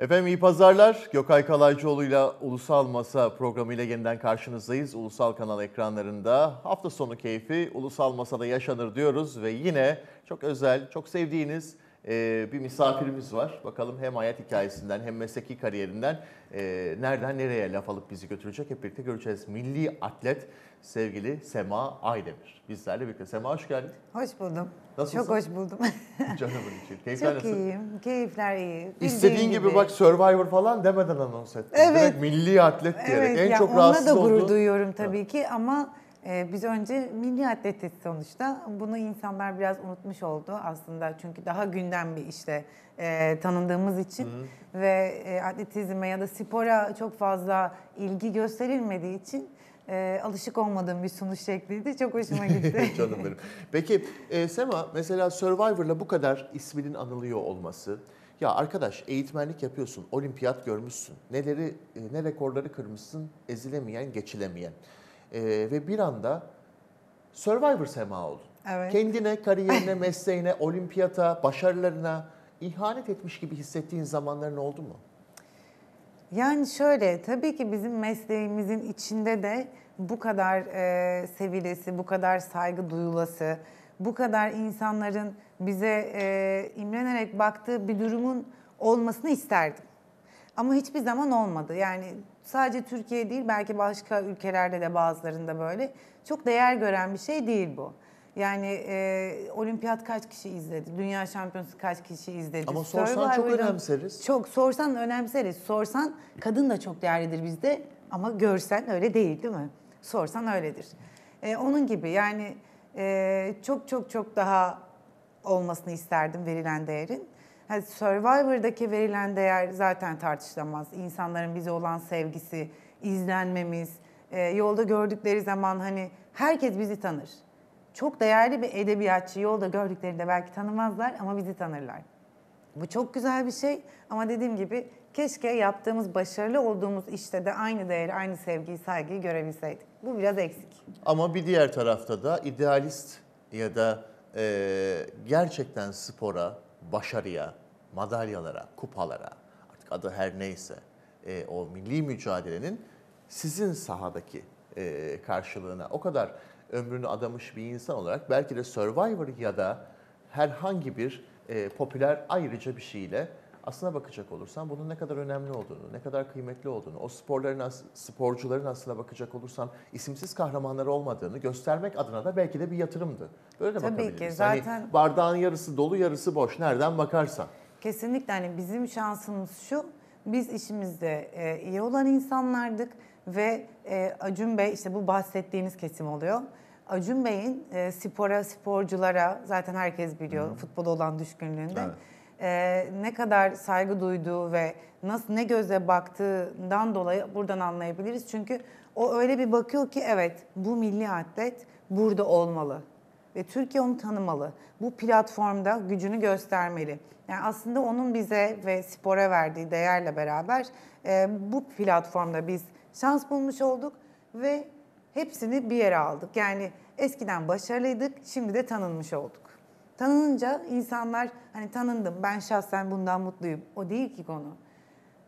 Efendim iyi pazarlar. Gökay Kalaycıoğlu ile Ulusal Masa programıyla yeniden karşınızdayız. Ulusal Kanal ekranlarında hafta sonu keyfi Ulusal Masa'da yaşanır diyoruz ve yine çok özel, çok sevdiğiniz e, bir misafirimiz var. Bakalım hem hayat hikayesinden hem mesleki kariyerinden e, nereden nereye laf alıp bizi götürecek hep birlikte göreceğiz. Milli atlet sevgili Sema Aydemir. Bizlerle birlikte. Sema hoş geldin. Hoş buldum. Nasılsın? Çok hoş buldum. Canımın için. Keyifler Çok nasıl? iyiyim. Keyifler iyi. Bildiğin İstediğin gibi. bak Survivor falan demeden anons ettin. Evet. Direkt milli atlet diyerek Evet, en ya çok onunla rahatsız da gurur olduğun- duyuyorum tabii ki ama e, biz önce milli atletiz sonuçta. Bunu insanlar biraz unutmuş oldu aslında çünkü daha gündem bir işte e, tanındığımız için ve e, atletizme ya da spora çok fazla ilgi gösterilmediği için e, alışık olmadığım bir sunuş şekliydi. Çok hoşuma gitti. Canım benim. Peki e, Sema mesela Survivor'la bu kadar isminin anılıyor olması ya arkadaş eğitmenlik yapıyorsun, olimpiyat görmüşsün. Neleri e, ne rekorları kırmışsın, ezilemeyen, geçilemeyen. E, ve bir anda Survivor Sema oldun. Evet. Kendine, kariyerine, mesleğine, olimpiyata, başarılarına ihanet etmiş gibi hissettiğin zamanların oldu mu? Yani şöyle, tabii ki bizim mesleğimizin içinde de bu kadar e, sevilesi, bu kadar saygı duyulası, bu kadar insanların bize e, imrenerek baktığı bir durumun olmasını isterdim. Ama hiçbir zaman olmadı. Yani sadece Türkiye değil, belki başka ülkelerde de bazılarında böyle çok değer gören bir şey değil bu. Yani e, olimpiyat kaç kişi izledi, dünya şampiyonası kaç kişi izledi. Ama sorsan çok Survivor'da- önemseriz. çok sorsan önemseriz. Sorsan kadın da çok değerlidir bizde ama görsen öyle değil değil mi? Sorsan öyledir. Ee, onun gibi yani e, çok çok çok daha olmasını isterdim verilen değerin. Survivor'daki verilen değer zaten tartışılamaz. İnsanların bize olan sevgisi, izlenmemiz, e, yolda gördükleri zaman hani herkes bizi tanır. Çok değerli bir edebiyatçı yolda gördüklerinde belki tanımazlar ama bizi tanırlar. Bu çok güzel bir şey ama dediğim gibi keşke yaptığımız, başarılı olduğumuz işte de aynı değeri, aynı sevgiyi, saygıyı görebilseydik. Bu biraz eksik. Ama bir diğer tarafta da idealist ya da e, gerçekten spora, başarıya, madalyalara, kupalara artık adı her neyse e, o milli mücadelenin sizin sahadaki e, karşılığına o kadar ömrünü adamış bir insan olarak belki de Survivor ya da herhangi bir e, popüler ayrıca bir şeyle aslına bakacak olursan bunun ne kadar önemli olduğunu, ne kadar kıymetli olduğunu, o sporların sporcuların aslına bakacak olursan isimsiz kahramanları olmadığını göstermek adına da belki de bir yatırımdı. Böyle de Tabii ki, bakabiliriz. zaten- Hani bardağın yarısı dolu, yarısı boş. Nereden bakarsan. Kesinlikle hani bizim şansımız şu, biz işimizde e, iyi olan insanlardık ve e, Acun Bey işte bu bahsettiğiniz kesim oluyor. Acun Bey'in e, spora, sporculara zaten herkes biliyor futbola olan düşkünlüğünde. Evet. e, ne kadar saygı duyduğu ve nasıl ne göze baktığından dolayı buradan anlayabiliriz. Çünkü o öyle bir bakıyor ki evet bu milli atlet burada olmalı ve Türkiye onu tanımalı. Bu platformda gücünü göstermeli. Yani aslında onun bize ve spora verdiği değerle beraber e, bu platformda biz şans bulmuş olduk ve hepsini bir yere aldık. Yani eskiden başarılıydık, şimdi de tanınmış olduk. Tanınınca insanlar hani tanındım ben şahsen bundan mutluyum. O değil ki konu.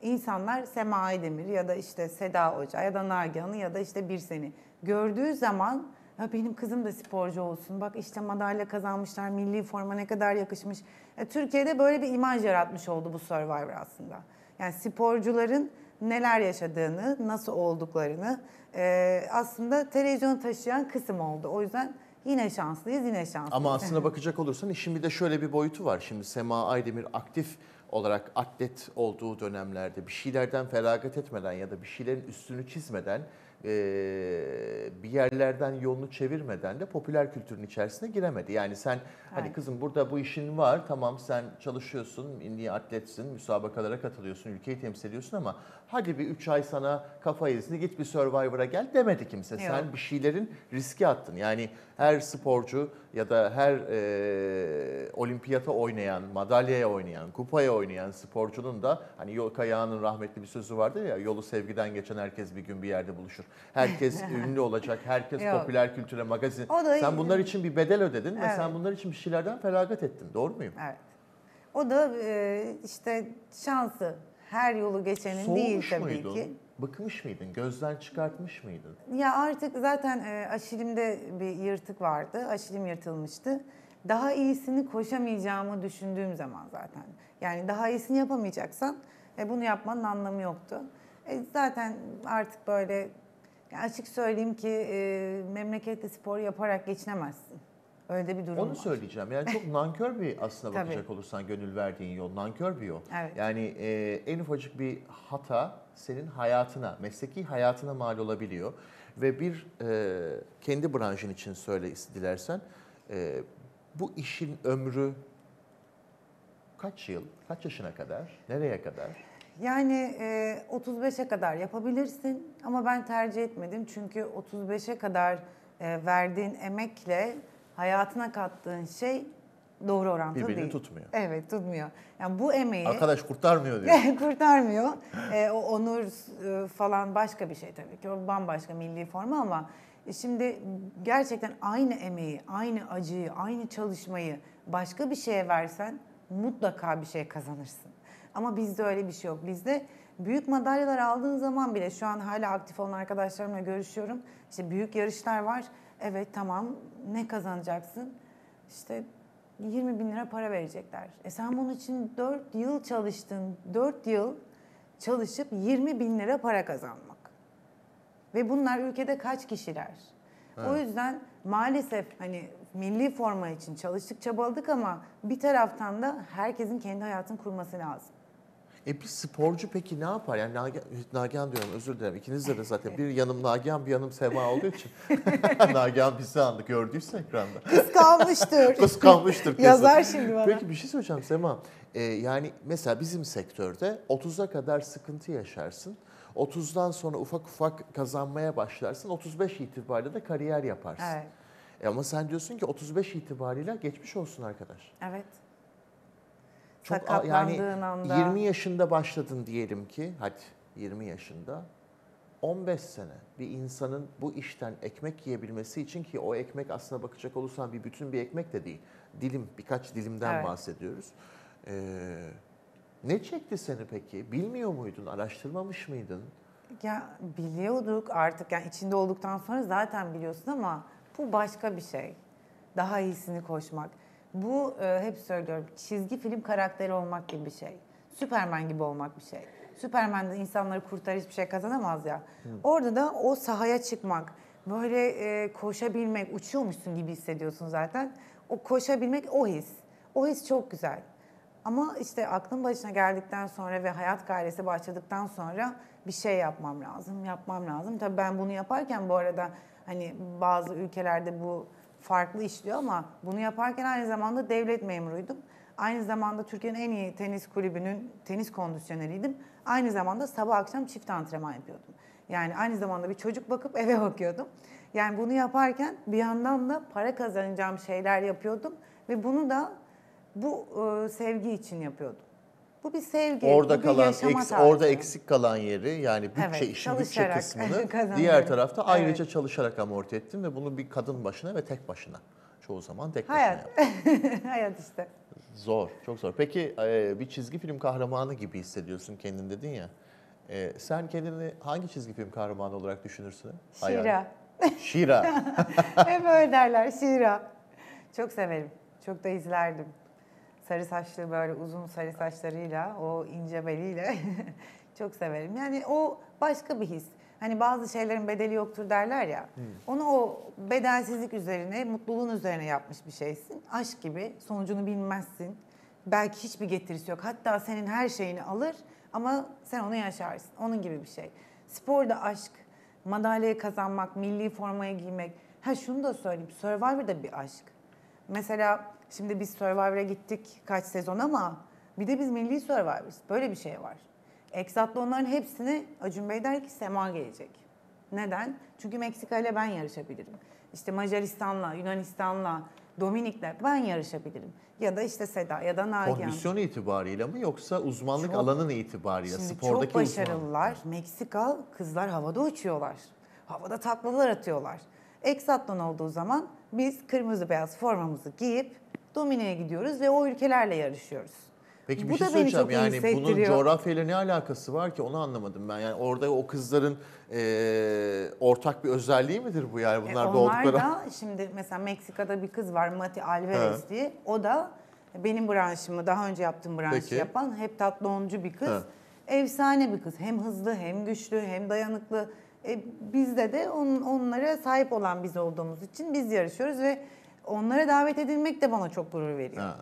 İnsanlar Sema Aydemir ya da işte Seda Hoca ya da Nagihan'ı ya da işte bir seni gördüğü zaman ya benim kızım da sporcu olsun. Bak işte madalya kazanmışlar, milli forma ne kadar yakışmış. Ya Türkiye'de böyle bir imaj yaratmış oldu bu Survivor aslında. Yani sporcuların neler yaşadığını, nasıl olduklarını e, aslında televizyona taşıyan kısım oldu. O yüzden yine şanslıyız, yine şanslıyız. Ama aslına bakacak olursan işin bir de şöyle bir boyutu var. Şimdi Sema Aydemir aktif olarak atlet olduğu dönemlerde bir şeylerden feragat etmeden ya da bir şeylerin üstünü çizmeden eee, bir yerlerden yolunu çevirmeden de popüler kültürün içerisine giremedi. Yani sen hani Evet. kızım burada bu işin var tamam sen çalışıyorsun, milli atletsin, müsabakalara katılıyorsun, ülkeyi temsil ediyorsun ama hadi bir 3 ay sana kafa yedirsin git bir Survivor'a gel demedi kimse. Yok. Sen bir şeylerin riske attın. Yani her sporcu ya da her e, olimpiyata oynayan, madalyaya oynayan, kupaya oynayan sporcunun da hani Yol Kayağı'nın rahmetli bir sözü vardı ya yolu sevgiden geçen herkes bir gün bir yerde buluşur. Herkes ünlü olacak, herkes Yok. popüler kültüre, magazin. Da- sen bunlar için bir bedel ödedin ve Evet. sen bunlar için bir şeylerden feragat ettin. Doğru muyum? Evet. O da e, işte şansı her yolu geçenin değil Soğumuş tabii muydun? ki. Bıkmış mıydın? Gözden çıkartmış mıydın? Ya artık zaten e, aşilimde bir yırtık vardı. Aşilim yırtılmıştı. Daha iyisini koşamayacağımı düşündüğüm zaman zaten. Yani daha iyisini yapamayacaksan e, bunu yapmanın anlamı yoktu. E, zaten artık böyle açık söyleyeyim ki e, memlekette spor yaparak geçinemezsin. Öyle de bir durum Onu var. söyleyeceğim. Yani çok nankör bir aslında Tabii. bakacak olursan gönül verdiğin yol. Nankör bir yol. Evet. Yani e, en ufacık bir hata senin hayatına, mesleki hayatına mal olabiliyor. Ve bir e, kendi branşın için söyle dilersen e, bu işin ömrü kaç yıl, kaç yaşına kadar, nereye kadar? Yani e, 35'e kadar yapabilirsin ama ben tercih etmedim çünkü 35'e kadar e, verdiğin emekle hayatına kattığın şey doğru orantılı Birbirini değil. tutmuyor. Evet tutmuyor. Yani bu emeği Arkadaş kurtarmıyor diyor. kurtarmıyor. E, o onur e, falan başka bir şey tabii ki. O bambaşka milli forma ama e, şimdi gerçekten aynı emeği, aynı acıyı, aynı çalışmayı başka bir şeye versen mutlaka bir şey kazanırsın. Ama bizde öyle bir şey yok. Bizde büyük madalyalar aldığın zaman bile şu an hala aktif olan arkadaşlarımla görüşüyorum. İşte büyük yarışlar var. Evet tamam ne kazanacaksın? İşte 20 bin lira para verecekler. E sen bunun için 4 yıl çalıştın. 4 yıl çalışıp 20 bin lira para kazanmak. Ve bunlar ülkede kaç kişiler? O yüzden maalesef hani milli forma için çalıştık çabaladık ama bir taraftan da herkesin kendi hayatını kurması lazım. E bir sporcu peki ne yapar? Yani Nagihan, Nagihan diyorum özür dilerim. İkinizde de zaten bir yanım Nagihan bir yanım Sema olduğu için. Nagihan bizi andı gördüyse ekranda. Kıskanmıştır. Kıskanmıştır kesin. Yazar şimdi bana. Peki bir şey söyleyeceğim Sema. Ee, yani mesela bizim sektörde 30'a kadar sıkıntı yaşarsın. 30'dan sonra ufak ufak kazanmaya başlarsın. 35 itibariyle de kariyer yaparsın. Evet. E ama sen diyorsun ki 35 itibariyle geçmiş olsun arkadaş. Evet. Çok a- Sakatlandığın anda. 20 yaşında başladın diyelim ki, hadi 20 yaşında. 15 sene bir insanın bu işten ekmek yiyebilmesi için ki o ekmek aslına bakacak olursan bir bütün bir ekmek de değil. Dilim, birkaç dilimden Evet. bahsediyoruz. Ee, ne çekti seni peki? Bilmiyor muydun? Araştırmamış mıydın? Ya biliyorduk artık yani içinde olduktan sonra zaten biliyorsun ama bu başka bir şey. Daha iyisini koşmak. Bu e, hep söylüyorum çizgi film karakteri olmak gibi bir şey. Süpermen gibi olmak bir şey. Süpermen de insanları kurtarır hiçbir şey kazanamaz ya. Orada da o sahaya çıkmak, böyle e, koşabilmek, uçuyormuşsun gibi hissediyorsun zaten. O koşabilmek o his. O his çok güzel. Ama işte aklın başına geldikten sonra ve hayat gayresi başladıktan sonra bir şey yapmam lazım, yapmam lazım. Tabii ben bunu yaparken bu arada hani bazı ülkelerde bu farklı işliyor ama bunu yaparken aynı zamanda devlet memuruydum. Aynı zamanda Türkiye'nin en iyi tenis kulübünün tenis kondisyoneriydim. Aynı zamanda sabah akşam çift antrenman yapıyordum. Yani aynı zamanda bir çocuk bakıp eve bakıyordum. Yani bunu yaparken bir yandan da para kazanacağım şeyler yapıyordum ve bunu da bu e, sevgi için yapıyordum. Bu bir sevgi, Orada bu bir kalan, yaşama eks- tarzı. orada eksik kalan yeri yani bütçe Evet, işin bütçe kısmını diğer tarafta Evet. ayrıca çalışarak amorti ettim ve bunu bir kadın başına ve tek başına. Çoğu zaman tek başına Hayat. yaptım. Hayat işte. Zor, çok zor. Peki e, bir çizgi film kahramanı gibi hissediyorsun kendin dedin ya. E, sen kendini hangi çizgi film kahramanı olarak düşünürsün? Şira. Şira. Hep öyle derler Şira. Çok severim. Çok da izlerdim. Sarı saçlı böyle uzun sarı saçlarıyla, o ince beliyle çok severim. Yani o başka bir his. Hani bazı şeylerin bedeli yoktur derler ya. Onu o bedelsizlik üzerine, mutluluğun üzerine yapmış bir şeysin. Aşk gibi sonucunu bilmezsin. Belki hiçbir getirisi yok. Hatta senin her şeyini alır ama sen onu yaşarsın. Onun gibi bir şey. Sporda aşk, madalyayı kazanmak, milli formayı giymek. Ha şunu da söyleyeyim. Survivor'da bir aşk. Mesela şimdi biz Survivor'a gittik kaç sezon ama bir de biz milli Survivor'ız. Böyle bir şey var. Exatlonların hepsini Acun Bey der ki Sema gelecek. Neden? Çünkü Meksika ile ben yarışabilirim. İşte Macaristan'la, Yunanistan'la, Dominik'le ben yarışabilirim. Ya da işte Seda ya da Nagihan. Kondisyon itibariyle mi yoksa uzmanlık Çok- alanın itibariyle, Şimdi spordaki çok başarılılar. Meksika kızlar havada uçuyorlar. Havada taklalar atıyorlar. Exatlon olduğu zaman biz kırmızı beyaz formamızı giyip Domine'ye gidiyoruz ve o ülkelerle yarışıyoruz. Peki bir Bu şey da beni söyleyeceğim çok yani bunun coğrafyayla ne alakası var ki onu anlamadım ben. Yani orada o kızların e, ortak bir özelliği midir bu yani E, bunlar onlar doğdukları? da şimdi mesela Meksika'da bir kız var Mati Alvarez diye. O da benim branşımı daha önce yaptığım branşı Peki. yapan hep tatloncu bir kız. Ha. Efsane bir kız. Hem hızlı hem güçlü hem dayanıklı. E, bizde de on, onlara sahip olan biz olduğumuz için biz yarışıyoruz ve onlara davet edilmek de bana çok gurur veriyor. Ha.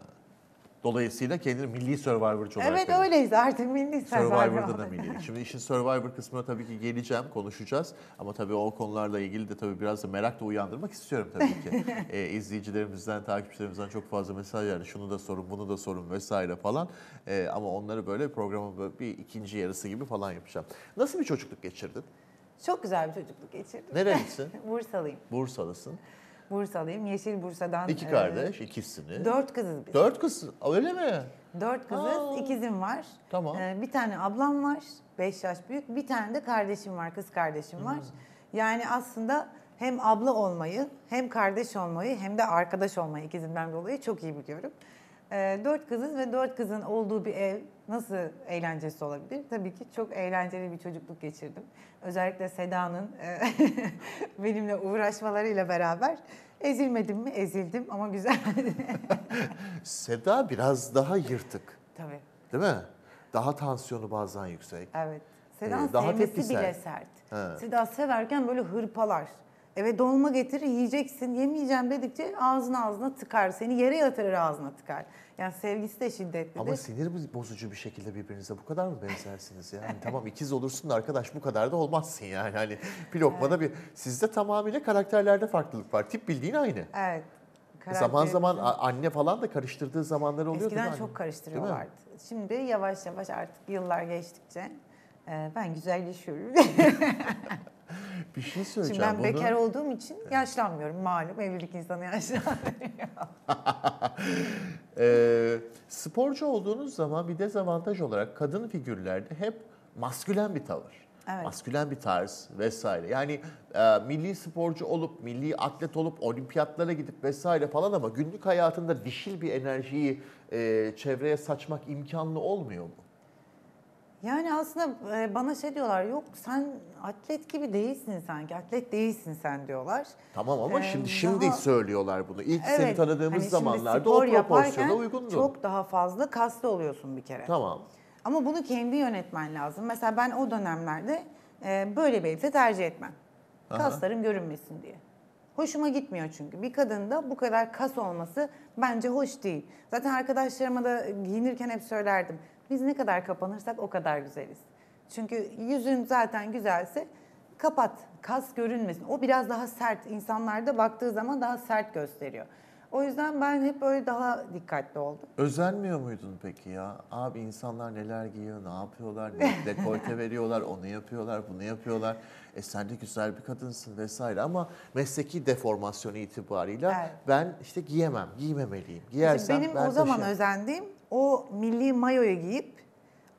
Dolayısıyla kendini milli Survivor'cı olarak Evet görüyor. öyleyiz artık milli Survivor'da da milli. Şimdi işin Survivor kısmına tabii ki geleceğim, konuşacağız. Ama tabii o konularla ilgili de tabii biraz da merak da uyandırmak istiyorum tabii ki. ee, izleyicilerimizden, takipçilerimizden çok fazla mesaj geldi. Şunu da sorun, bunu da sorun vesaire falan. Ee, ama onları böyle programın böyle bir ikinci yarısı gibi falan yapacağım. Nasıl bir çocukluk geçirdin? Çok güzel bir çocukluk geçirdim. Nerelisin? Bursalıyım. Bursalısın. Bursalıyım. Yeşil Bursa'dan. İki e, kardeş, ikisini. Dört kızız biz. Dört kız. Öyle mi? Dört kızız, Aa. ikizim var. Tamam. Ee, bir tane ablam var, beş yaş büyük. Bir tane de kardeşim var, kız kardeşim var. Yani aslında hem abla olmayı, hem kardeş olmayı, hem de arkadaş olmayı ikizimden dolayı çok iyi biliyorum. Ee, dört kızız ve dört kızın olduğu bir ev nasıl eğlencesi olabilir? Tabii ki çok eğlenceli bir çocukluk geçirdim. Özellikle Seda'nın e, benimle uğraşmalarıyla beraber ezilmedim mi? Ezildim ama güzel. Seda biraz daha yırtık. Tabii. Değil mi? Daha tansiyonu bazen yüksek. Evet. Sedan Ee, daha sevmesi tepkisel. bile sert. He. Seda severken böyle hırpalar. Eve dolma getirir yiyeceksin. Yemeyeceğim dedikçe ağzına ağzına tıkar. Seni yere yatırır ağzına tıkar. Yani sevgisi de şiddetlidir. Ama sinir bozucu bir şekilde birbirinize bu kadar mı benzersiniz ya? Hani tamam ikiz olursun da arkadaş bu kadar da olmazsın yani. Hani bir lokmada bir... Sizde tamamıyla karakterlerde farklılık var. Tip bildiğin aynı. Evet. Zaman zaman anne falan da karıştırdığı zamanları oluyor Eskiden değil mi çok karıştırıyorlardı. Şimdi yavaş yavaş artık yıllar geçtikçe e, ben güzelleşiyorum. Bir şey Şimdi söyleyeceğim. ben bunu- bekar olduğum için yaşlanmıyorum malum. Evlilik insanı yaşlanmıyor. Ee, sporcu olduğunuz zaman bir dezavantaj olarak kadın figürlerde hep maskülen bir tavır. Evet. Maskülen bir tarz vesaire. Yani e, milli sporcu olup, milli atlet olup, olimpiyatlara gidip vesaire falan ama günlük hayatında dişil bir enerjiyi e, çevreye saçmak imkanlı olmuyor mu? Yani aslında bana şey diyorlar yok sen atlet gibi değilsin sanki atlet değilsin sen diyorlar. Tamam ama Ee, şimdi şimdi daha- söylüyorlar bunu. İlk seni Evet, tanıdığımız hani zamanlarda o proporsiyona uygundu. Çok daha fazla kaslı oluyorsun bir kere. Tamam. Ama bunu kendi yönetmen lazım. Mesela ben o dönemlerde böyle bir elbise tercih etmem. Aha. Kaslarım görünmesin diye. Hoşuma gitmiyor çünkü. Bir kadında bu kadar kas olması bence hoş değil. Zaten arkadaşlarıma da giyinirken hep söylerdim. Biz ne kadar kapanırsak o kadar güzeliz. Çünkü yüzün zaten güzelse kapat, kas görünmesin. O biraz daha sert. İnsanlarda baktığı zaman daha sert gösteriyor. O yüzden ben hep böyle daha dikkatli oldum. Özenmiyor muydun peki ya? Abi insanlar neler giyiyor, ne yapıyorlar, ne dekolte veriyorlar, onu yapıyorlar, bunu yapıyorlar. E sen de güzel bir kadınsın vesaire ama mesleki deformasyon itibarıyla Evet. ben işte giyemem, giymemeliyim. Giyersem benim ben o zaman taşıyamam. özendiğim o milli mayoyu giyip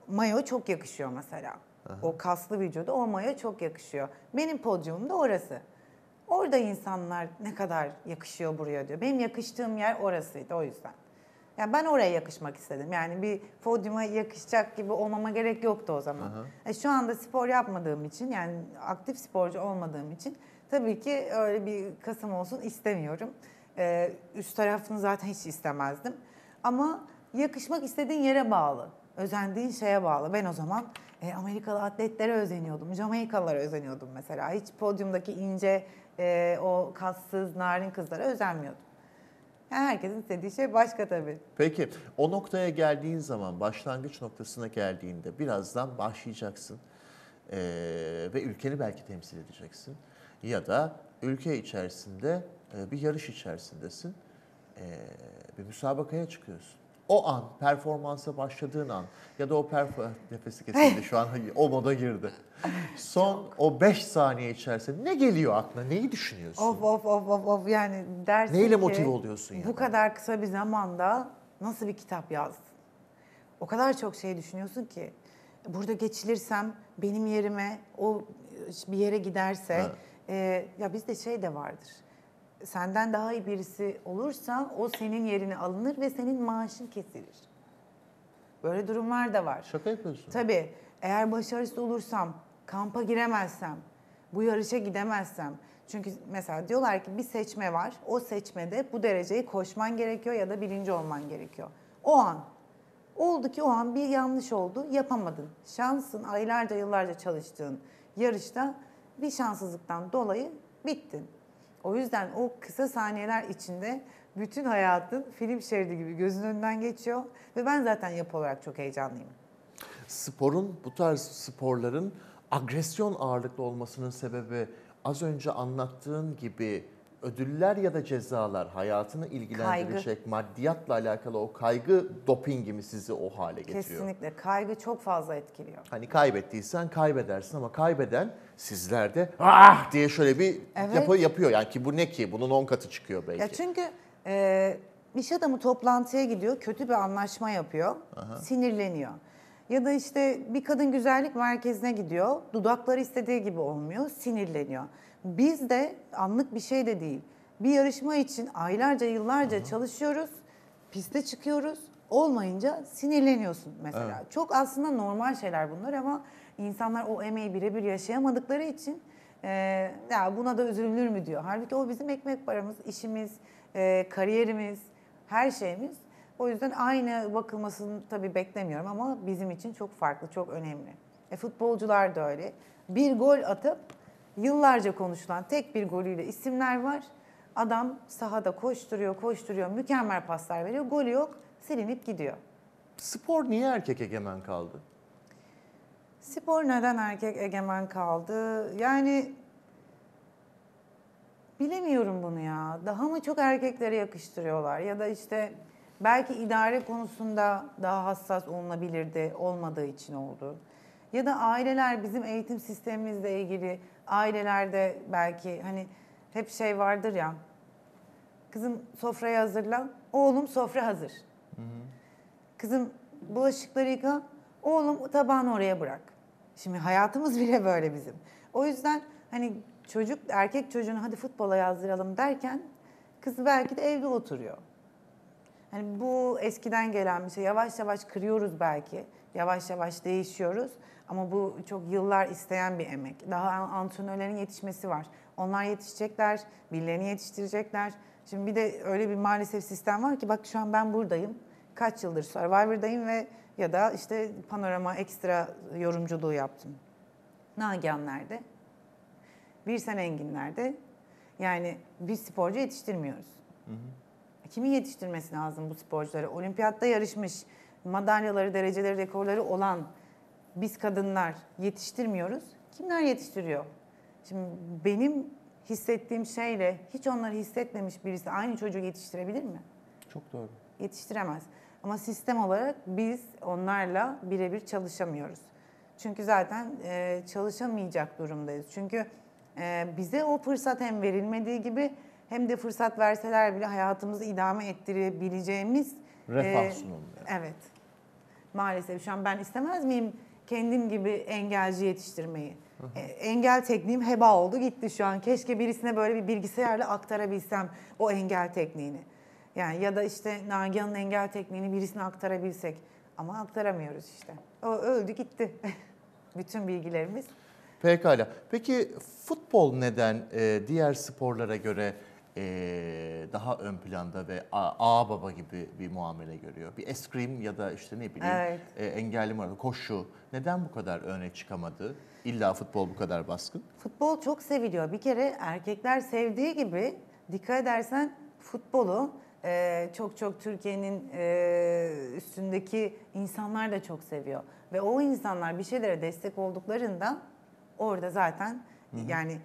mayo çok yakışıyor mesela. O kaslı vücuda o mayo çok yakışıyor. Benim podyumum da orası. Orada insanlar ne kadar yakışıyor buraya diyor. Benim yakıştığım yer orasıydı o yüzden. Yani ben oraya yakışmak istedim. Yani bir podyuma yakışacak gibi olmama gerek yoktu o zaman. E, şu anda spor yapmadığım için yani aktif sporcu olmadığım için tabii ki öyle bir kasım olsun istemiyorum. E, üst tarafını zaten hiç istemezdim. Ama yakışmak istediğin yere bağlı. Özendiğin şeye bağlı. Ben o zaman e, Amerikalı atletlere özeniyordum. Jamaikalılara özeniyordum mesela. Hiç podyumdaki ince, e, o kassız, narin kızlara özenmiyordum. Yani herkesin istediği şey başka tabii. Peki o noktaya geldiğin zaman, başlangıç noktasına geldiğinde birazdan başlayacaksın. Ee, ve ülkeni belki temsil edeceksin. Ya da ülke içerisinde e, bir yarış içerisindesin. Ee, bir müsabakaya çıkıyorsun. O an, performansa başladığın an ya da o perf- nefesi kesildi şu an o moda girdi. Son o 5 saniye içerisinde ne geliyor aklına? Neyi düşünüyorsun? Of of of of of yani dersin Neyle ki, motive oluyorsun yani? Bu kadar kısa bir zamanda nasıl bir kitap yazdın? O kadar çok şey düşünüyorsun ki. Burada geçilirsem benim yerime o bir yere giderse Evet. e, ya bizde şey de vardır. Senden daha iyi birisi olursa o senin yerini alınır ve senin maaşın kesilir. Böyle durumlar da var. Şaka yapıyorsun. Tabii eğer başarısız olursam, kampa giremezsem, bu yarışa gidemezsem. Çünkü mesela diyorlar ki bir seçme var. O seçmede bu dereceyi koşman gerekiyor ya da birinci olman gerekiyor. O an. Oldu ki o an bir yanlış oldu, yapamadın. Şansın, aylarca yıllarca çalıştığın yarışta bir şanssızlıktan dolayı bittin. O yüzden o kısa saniyeler içinde bütün hayatın film şeridi gibi gözün önünden geçiyor. Ve ben zaten yapı olarak çok heyecanlıyım. Sporun, bu tarz sporların agresyon ağırlıklı olmasının sebebi az önce anlattığın gibi ödüller ya da cezalar hayatını ilgilendirecek maddiyatla alakalı o kaygı dopingi mi sizi o hale getiriyor? Kesinlikle. Kaygı çok fazla etkiliyor. Hani kaybettiysen kaybedersin ama kaybeden sizlerde ah diye şöyle bir Evet. yapı yapıyor. Yani ki bu ne ki? Bunun 10 katı çıkıyor belki. Ya çünkü e, iş adamı toplantıya gidiyor, kötü bir anlaşma yapıyor, sinirleniyor. Ya da işte bir kadın güzellik merkezine gidiyor, dudakları istediği gibi olmuyor, sinirleniyor. Biz de anlık bir şey de değil. Bir yarışma için aylarca, yıllarca çalışıyoruz, piste çıkıyoruz. Olmayınca sinirleniyorsun mesela. Çok aslında normal şeyler bunlar ama insanlar o emeği birebir yaşayamadıkları için e, ya buna da üzülünür mü diyor. Halbuki o bizim ekmek paramız, işimiz, e, kariyerimiz, her şeyimiz. O yüzden aynı bakılmasını tabii beklemiyorum ama bizim için çok farklı, çok önemli. E, futbolcular da öyle. Bir gol atıp yıllarca konuşulan tek bir golüyle isimler var. Adam sahada koşturuyor, koşturuyor, mükemmel paslar veriyor. Golü yok, silinip gidiyor. Spor niye erkek egemen kaldı? Spor neden erkek egemen kaldı? Yani bilemiyorum bunu ya. Daha mı çok erkeklere yakıştırıyorlar ya da işte belki idare konusunda daha hassas olunabilirdi, olmadığı için oldu. Ya da aileler bizim eğitim sistemimizle ilgili ailelerde belki hani hep şey vardır ya. Kızım sofrayı hazırla, oğlum sofra hazır. Kızım bulaşıkları yıka, oğlum tabağını oraya bırak. Şimdi hayatımız bile böyle bizim. O yüzden hani çocuk, erkek çocuğunu hadi futbola yazdıralım derken kız belki de evde oturuyor. Hani bu eskiden gelen bir şey. Yavaş yavaş kırıyoruz belki. Yavaş yavaş değişiyoruz. Ama bu çok yıllar isteyen bir emek. Daha antrenörlerin yetişmesi var. Onlar yetişecekler, birilerini yetiştirecekler. Şimdi bir de öyle bir maalesef sistem var ki bak şu an ben buradayım. Kaç yıldır Survivor'dayım ve ya da işte panorama ekstra yorumculuğu yaptım. Nagihan nerede? Bir sene Engin nerede? Yani biz sporcu yetiştirmiyoruz. Kimin yetiştirmesi lazım bu sporcuları? Olimpiyatta yarışmış, madalyaları, dereceleri, rekorları olan biz kadınlar yetiştirmiyoruz. Kimler yetiştiriyor? Şimdi benim hissettiğim şeyle hiç onları hissetmemiş birisi aynı çocuğu yetiştirebilir mi? Çok doğru. Yetiştiremez. Ama sistem olarak biz onlarla birebir çalışamıyoruz. Çünkü zaten e, çalışamayacak durumdayız. Çünkü e, bize o fırsat hem verilmediği gibi hem de fırsat verseler bile hayatımızı idame ettirebileceğimiz Refah sunulmuyor. Evet. Maalesef şu an ben istemez miyim kendim gibi engelci yetiştirmeyi? E, engel tekniğim heba oldu gitti şu an. Keşke birisine böyle bir bilgisayarla aktarabilsem o engel tekniğini. Yani ya da işte Nagihan'ın engel tekniğini birisine aktarabilsek. Ama aktaramıyoruz işte. O öldü gitti. Bütün bilgilerimiz. Pekala. Peki futbol neden e, diğer sporlara göre e, daha ön planda ve a- ağa baba gibi bir muamele görüyor? Bir eskrim ya da işte ne bileyim Evet. e, engelli mi koşu neden bu kadar öne çıkamadı? İlla futbol bu kadar baskın. Futbol çok seviliyor. Bir kere erkekler sevdiği gibi dikkat edersen futbolu e, çok çok Türkiye'nin e, üstündeki insanlar da çok seviyor. Ve o insanlar bir şeylere destek olduklarında orada zaten yani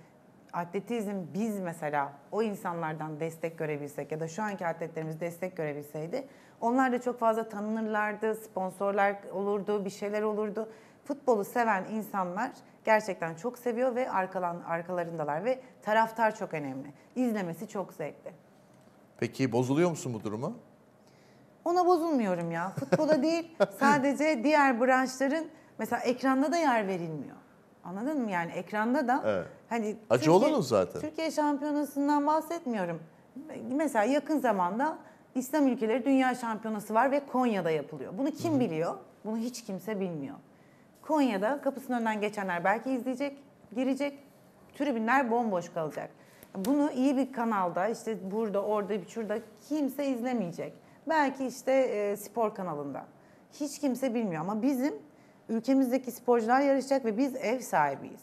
atletizm biz mesela o insanlardan destek görebilsek ya da şu anki atletlerimiz destek görebilseydi onlar da çok fazla tanınırlardı, sponsorlar olurdu, bir şeyler olurdu. Futbolu seven insanlar gerçekten çok seviyor ve arkalan, arkalarındalar ve taraftar çok önemli. İzlemesi çok zevkli. Peki bozuluyor musun bu duruma? Ona bozulmuyorum ya. Futbola değil sadece diğer branşların mesela ekranda da yer verilmiyor. Anladın mı? Yani ekranda da Evet. hani Acı olanız zaten. Türkiye şampiyonasından bahsetmiyorum. Mesela yakın zamanda İslam ülkeleri dünya şampiyonası var ve Konya'da yapılıyor. Bunu kim biliyor? Bunu hiç kimse bilmiyor. Konya'da kapısının önünden geçenler belki izleyecek, girecek. Tribünler bomboş kalacak. Bunu iyi bir kanalda işte burada, orada, bir şurada kimse izlemeyecek. Belki işte e, spor kanalında. Hiç kimse bilmiyor ama bizim ülkemizdeki sporcular yarışacak ve biz ev sahibiyiz.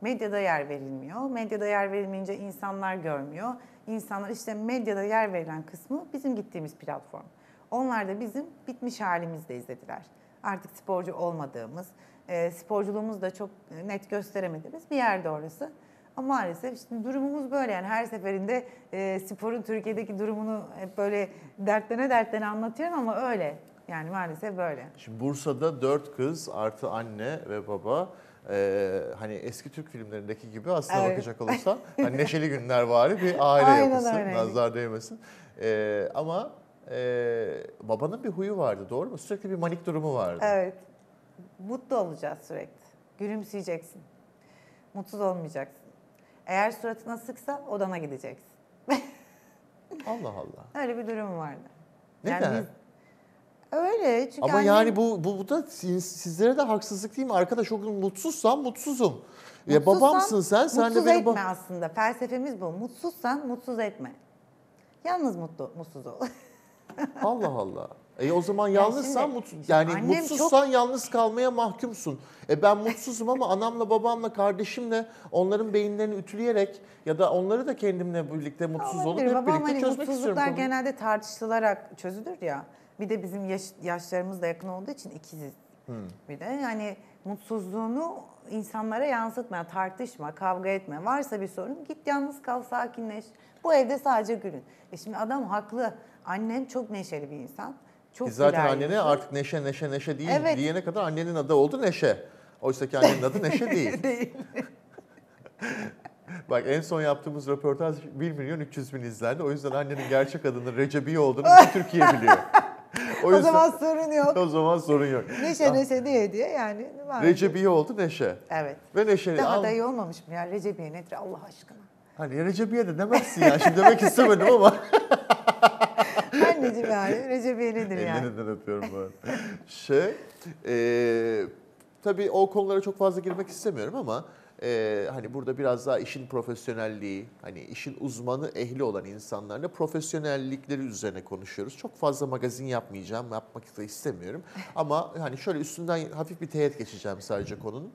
Medyada yer verilmiyor. Medyada yer verilmeyince insanlar görmüyor. İnsanlar işte medyada yer verilen kısmı bizim gittiğimiz platform. Onlar da bizim bitmiş halimizde izlediler. Artık sporcu olmadığımız, e, sporculuğumuzu da çok net gösteremediğimiz bir yerde orası. Ama maalesef işte durumumuz böyle yani her seferinde e, sporun Türkiye'deki durumunu hep böyle dertlene dertlene anlatıyorum ama öyle. Yani maalesef böyle. Şimdi Bursa'da dört kız artı anne ve baba e, hani eski Türk filmlerindeki gibi aslına Evet. bakacak olursan hani neşeli günler var bir aile Aynen yapısı öyleydi. nazar değmesin. E, ama e, babanın bir huyu vardı doğru mu? Sürekli bir manik durumu vardı. Evet. Mutlu olacağız sürekli. Gülümseyeceksin. Mutsuz olmayacaksın. Eğer suratına sıksa odana gideceksin. Allah Allah. Öyle bir durum vardı. Neden? biz- öyle çünkü Ama annem- yani bu, bu, bu da siz- sizlere de haksızlık değil mi? Arkadaş o gün mutsuzsan mutsuzum. Ya Mutsuzsan babamsın sen, sen de benim etme bab- aslında. Felsefemiz bu. Mutsuzsan mutsuz etme. Yalnız mutlu, mutsuz ol. Allah Allah. E o zaman Ya yalnızsan şimdi- mutsuz yani mutsuzsan yalnız kalmaya mahkumsun. E ben mutsuzum ama anamla babamla kardeşimle onların beyinlerini ütüleyerek ya da onları da kendimle birlikte mutsuz olup hep Babam birlikte hani çözmek istiyorum. mutsuzluklar genelde tartışılarak çözülür ya. Bir de bizim yaş, yaşlarımız da yakın olduğu için ikiziz. Hmm. Bir de yani mutsuzluğunu insanlara yansıtma, tartışma, kavga etme. Varsa bir sorun git yalnız kal, sakinleş. Bu evde sadece gülün. E şimdi adam haklı. Annem çok neşeli bir insan. Çok E zaten annene yüzlü. artık Neşe Neşe Neşe değil Evet. diyene kadar annenin adı oldu Neşe. Oysa ki annenin adı Neşe değil. Değil. Bak en son yaptığımız röportaj 1 milyon 300 bin izlendi. O yüzden annenin gerçek adının Recebiye olduğunu bütün Türkiye biliyor. O, O yüzden, zaman sorun yok. o zaman sorun yok. Neşe neşe diye diye yani. var. Recebiye oldu Neşe. Evet. Ve Neşe Daha al- da iyi olmamış mı ya? Recebiye nedir Allah aşkına? Hani Recebiye de demezsin ya. Şimdi demek istemedim ama. Anneciğim yani Recebiye nedir yani? Ellerinden öpüyorum bu arada. Şey, e, tabii o konulara çok fazla girmek istemiyorum ama e, hani burada biraz daha işin profesyonelliği, hani işin uzmanı, ehli olan insanlarla profesyonellikleri üzerine konuşuyoruz. Çok fazla magazin yapmayacağım, yapmak da istemiyorum. Ama hani şöyle üstünden hafif bir teğet geçeceğim sadece konunun.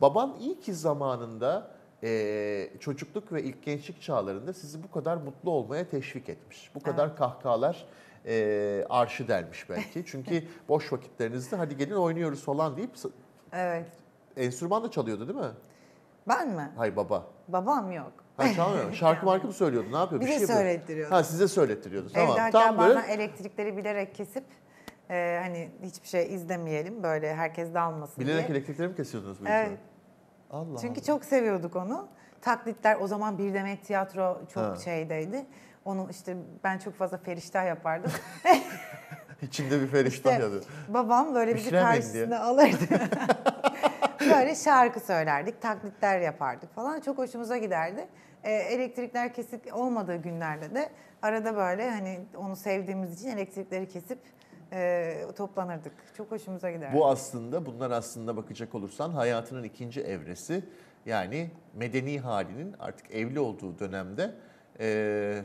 Baban iyi ki zamanında e, çocukluk ve ilk gençlik çağlarında sizi bu kadar mutlu olmaya teşvik etmiş. Bu kadar kahkahalar e, arşı delmiş belki. Çünkü boş vakitlerinizde hadi gelin oynuyoruz falan deyip Evet. enstrüman da çalıyordu değil mi? Ben mi? Hay baba. Babam yok. Ha çalmıyor mu? Şarkı markı mı söylüyordu? Ne yapıyor? Bize şey yapıyor. söylettiriyordu. Ha size söylettiriyordu. Tamam. Evde hatta Tam bazen böyle elektrikleri bilerek kesip e, hani hiçbir şey izlemeyelim böyle herkes dalmasın bilerek diye. elektrikleri mi kesiyordunuz bu Evet. Allah Çünkü Allah. çok seviyorduk onu. Taklitler o zaman bir demet tiyatro çok Ha. şeydeydi. Onu işte ben çok fazla feriştah yapardım. İçinde bir feriştah İşte yadı. babam böyle bizi Üflemeyin karşısına alırdı. böyle şarkı söylerdik, taklitler yapardık falan. Çok hoşumuza giderdi. Ee, elektrikler kesik olmadığı günlerde de arada böyle hani onu sevdiğimiz için elektrikleri kesip e, toplanırdık. Çok hoşumuza giderdi. Bu aslında bunlar aslında bakacak olursan hayatının ikinci evresi yani medeni halinin artık evli olduğu dönemde e,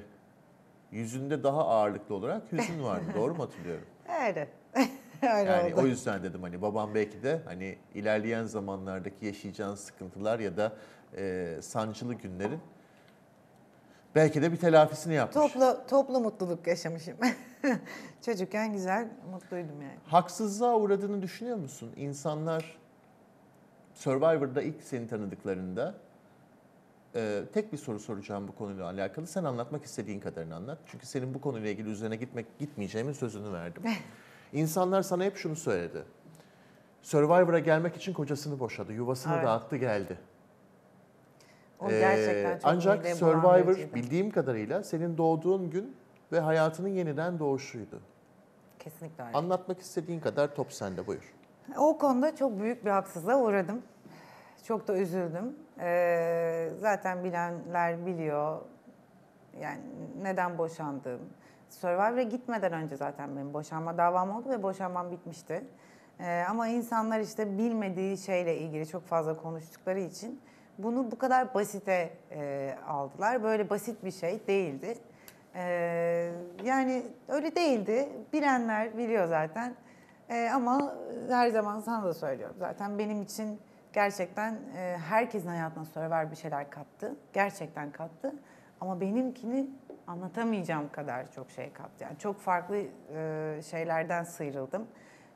yüzünde daha ağırlıklı olarak hüzün vardı. Doğru mu hatırlıyorum? Öyle. Öyle Yani oldu. o yüzden dedim hani babam belki de hani ilerleyen zamanlardaki yaşayacağın sıkıntılar ya da e, sancılı günlerin belki de bir telafisini yapmış. Toplu, toplu mutluluk yaşamışım. Çocukken güzel, mutluydum yani. Haksızlığa uğradığını düşünüyor musun? İnsanlar Survivor'da ilk seni tanıdıklarında e, tek bir soru soracağım bu konuyla alakalı. Sen anlatmak istediğin kadarını anlat. Çünkü senin bu konuyla ilgili üzerine gitmek gitmeyeceğimin sözünü verdim. İnsanlar sana hep şunu söyledi. Survivor'a gelmek için kocasını boşadı, yuvasını Evet. dağıttı geldi. O Ee, gerçekten çok Ancak Survivor bildiğim kadarıyla senin doğduğun gün ve hayatının yeniden doğuşuydu. Kesinlikle öyle. Anlatmak istediğin kadar top sende buyur. O konuda çok büyük bir haksızlığa uğradım. Çok da üzüldüm. Ee, zaten bilenler biliyor. Yani neden boşandım. Survivor'a gitmeden önce zaten benim boşanma davam oldu ve boşanmam bitmişti. Ee, ama insanlar işte bilmediği şeyle ilgili çok fazla konuştukları için bunu bu kadar basite e, aldılar. Böyle basit bir şey değildi. Ee, yani öyle değildi. Bilenler biliyor zaten. Ee, ama her zaman sana da söylüyorum. Zaten benim için gerçekten e, herkesin hayatına Survivor bir şeyler kattı. Gerçekten kattı. Ama benimkini anlatamayacağım kadar çok şey kattı. Yani çok farklı e, şeylerden sıyrıldım.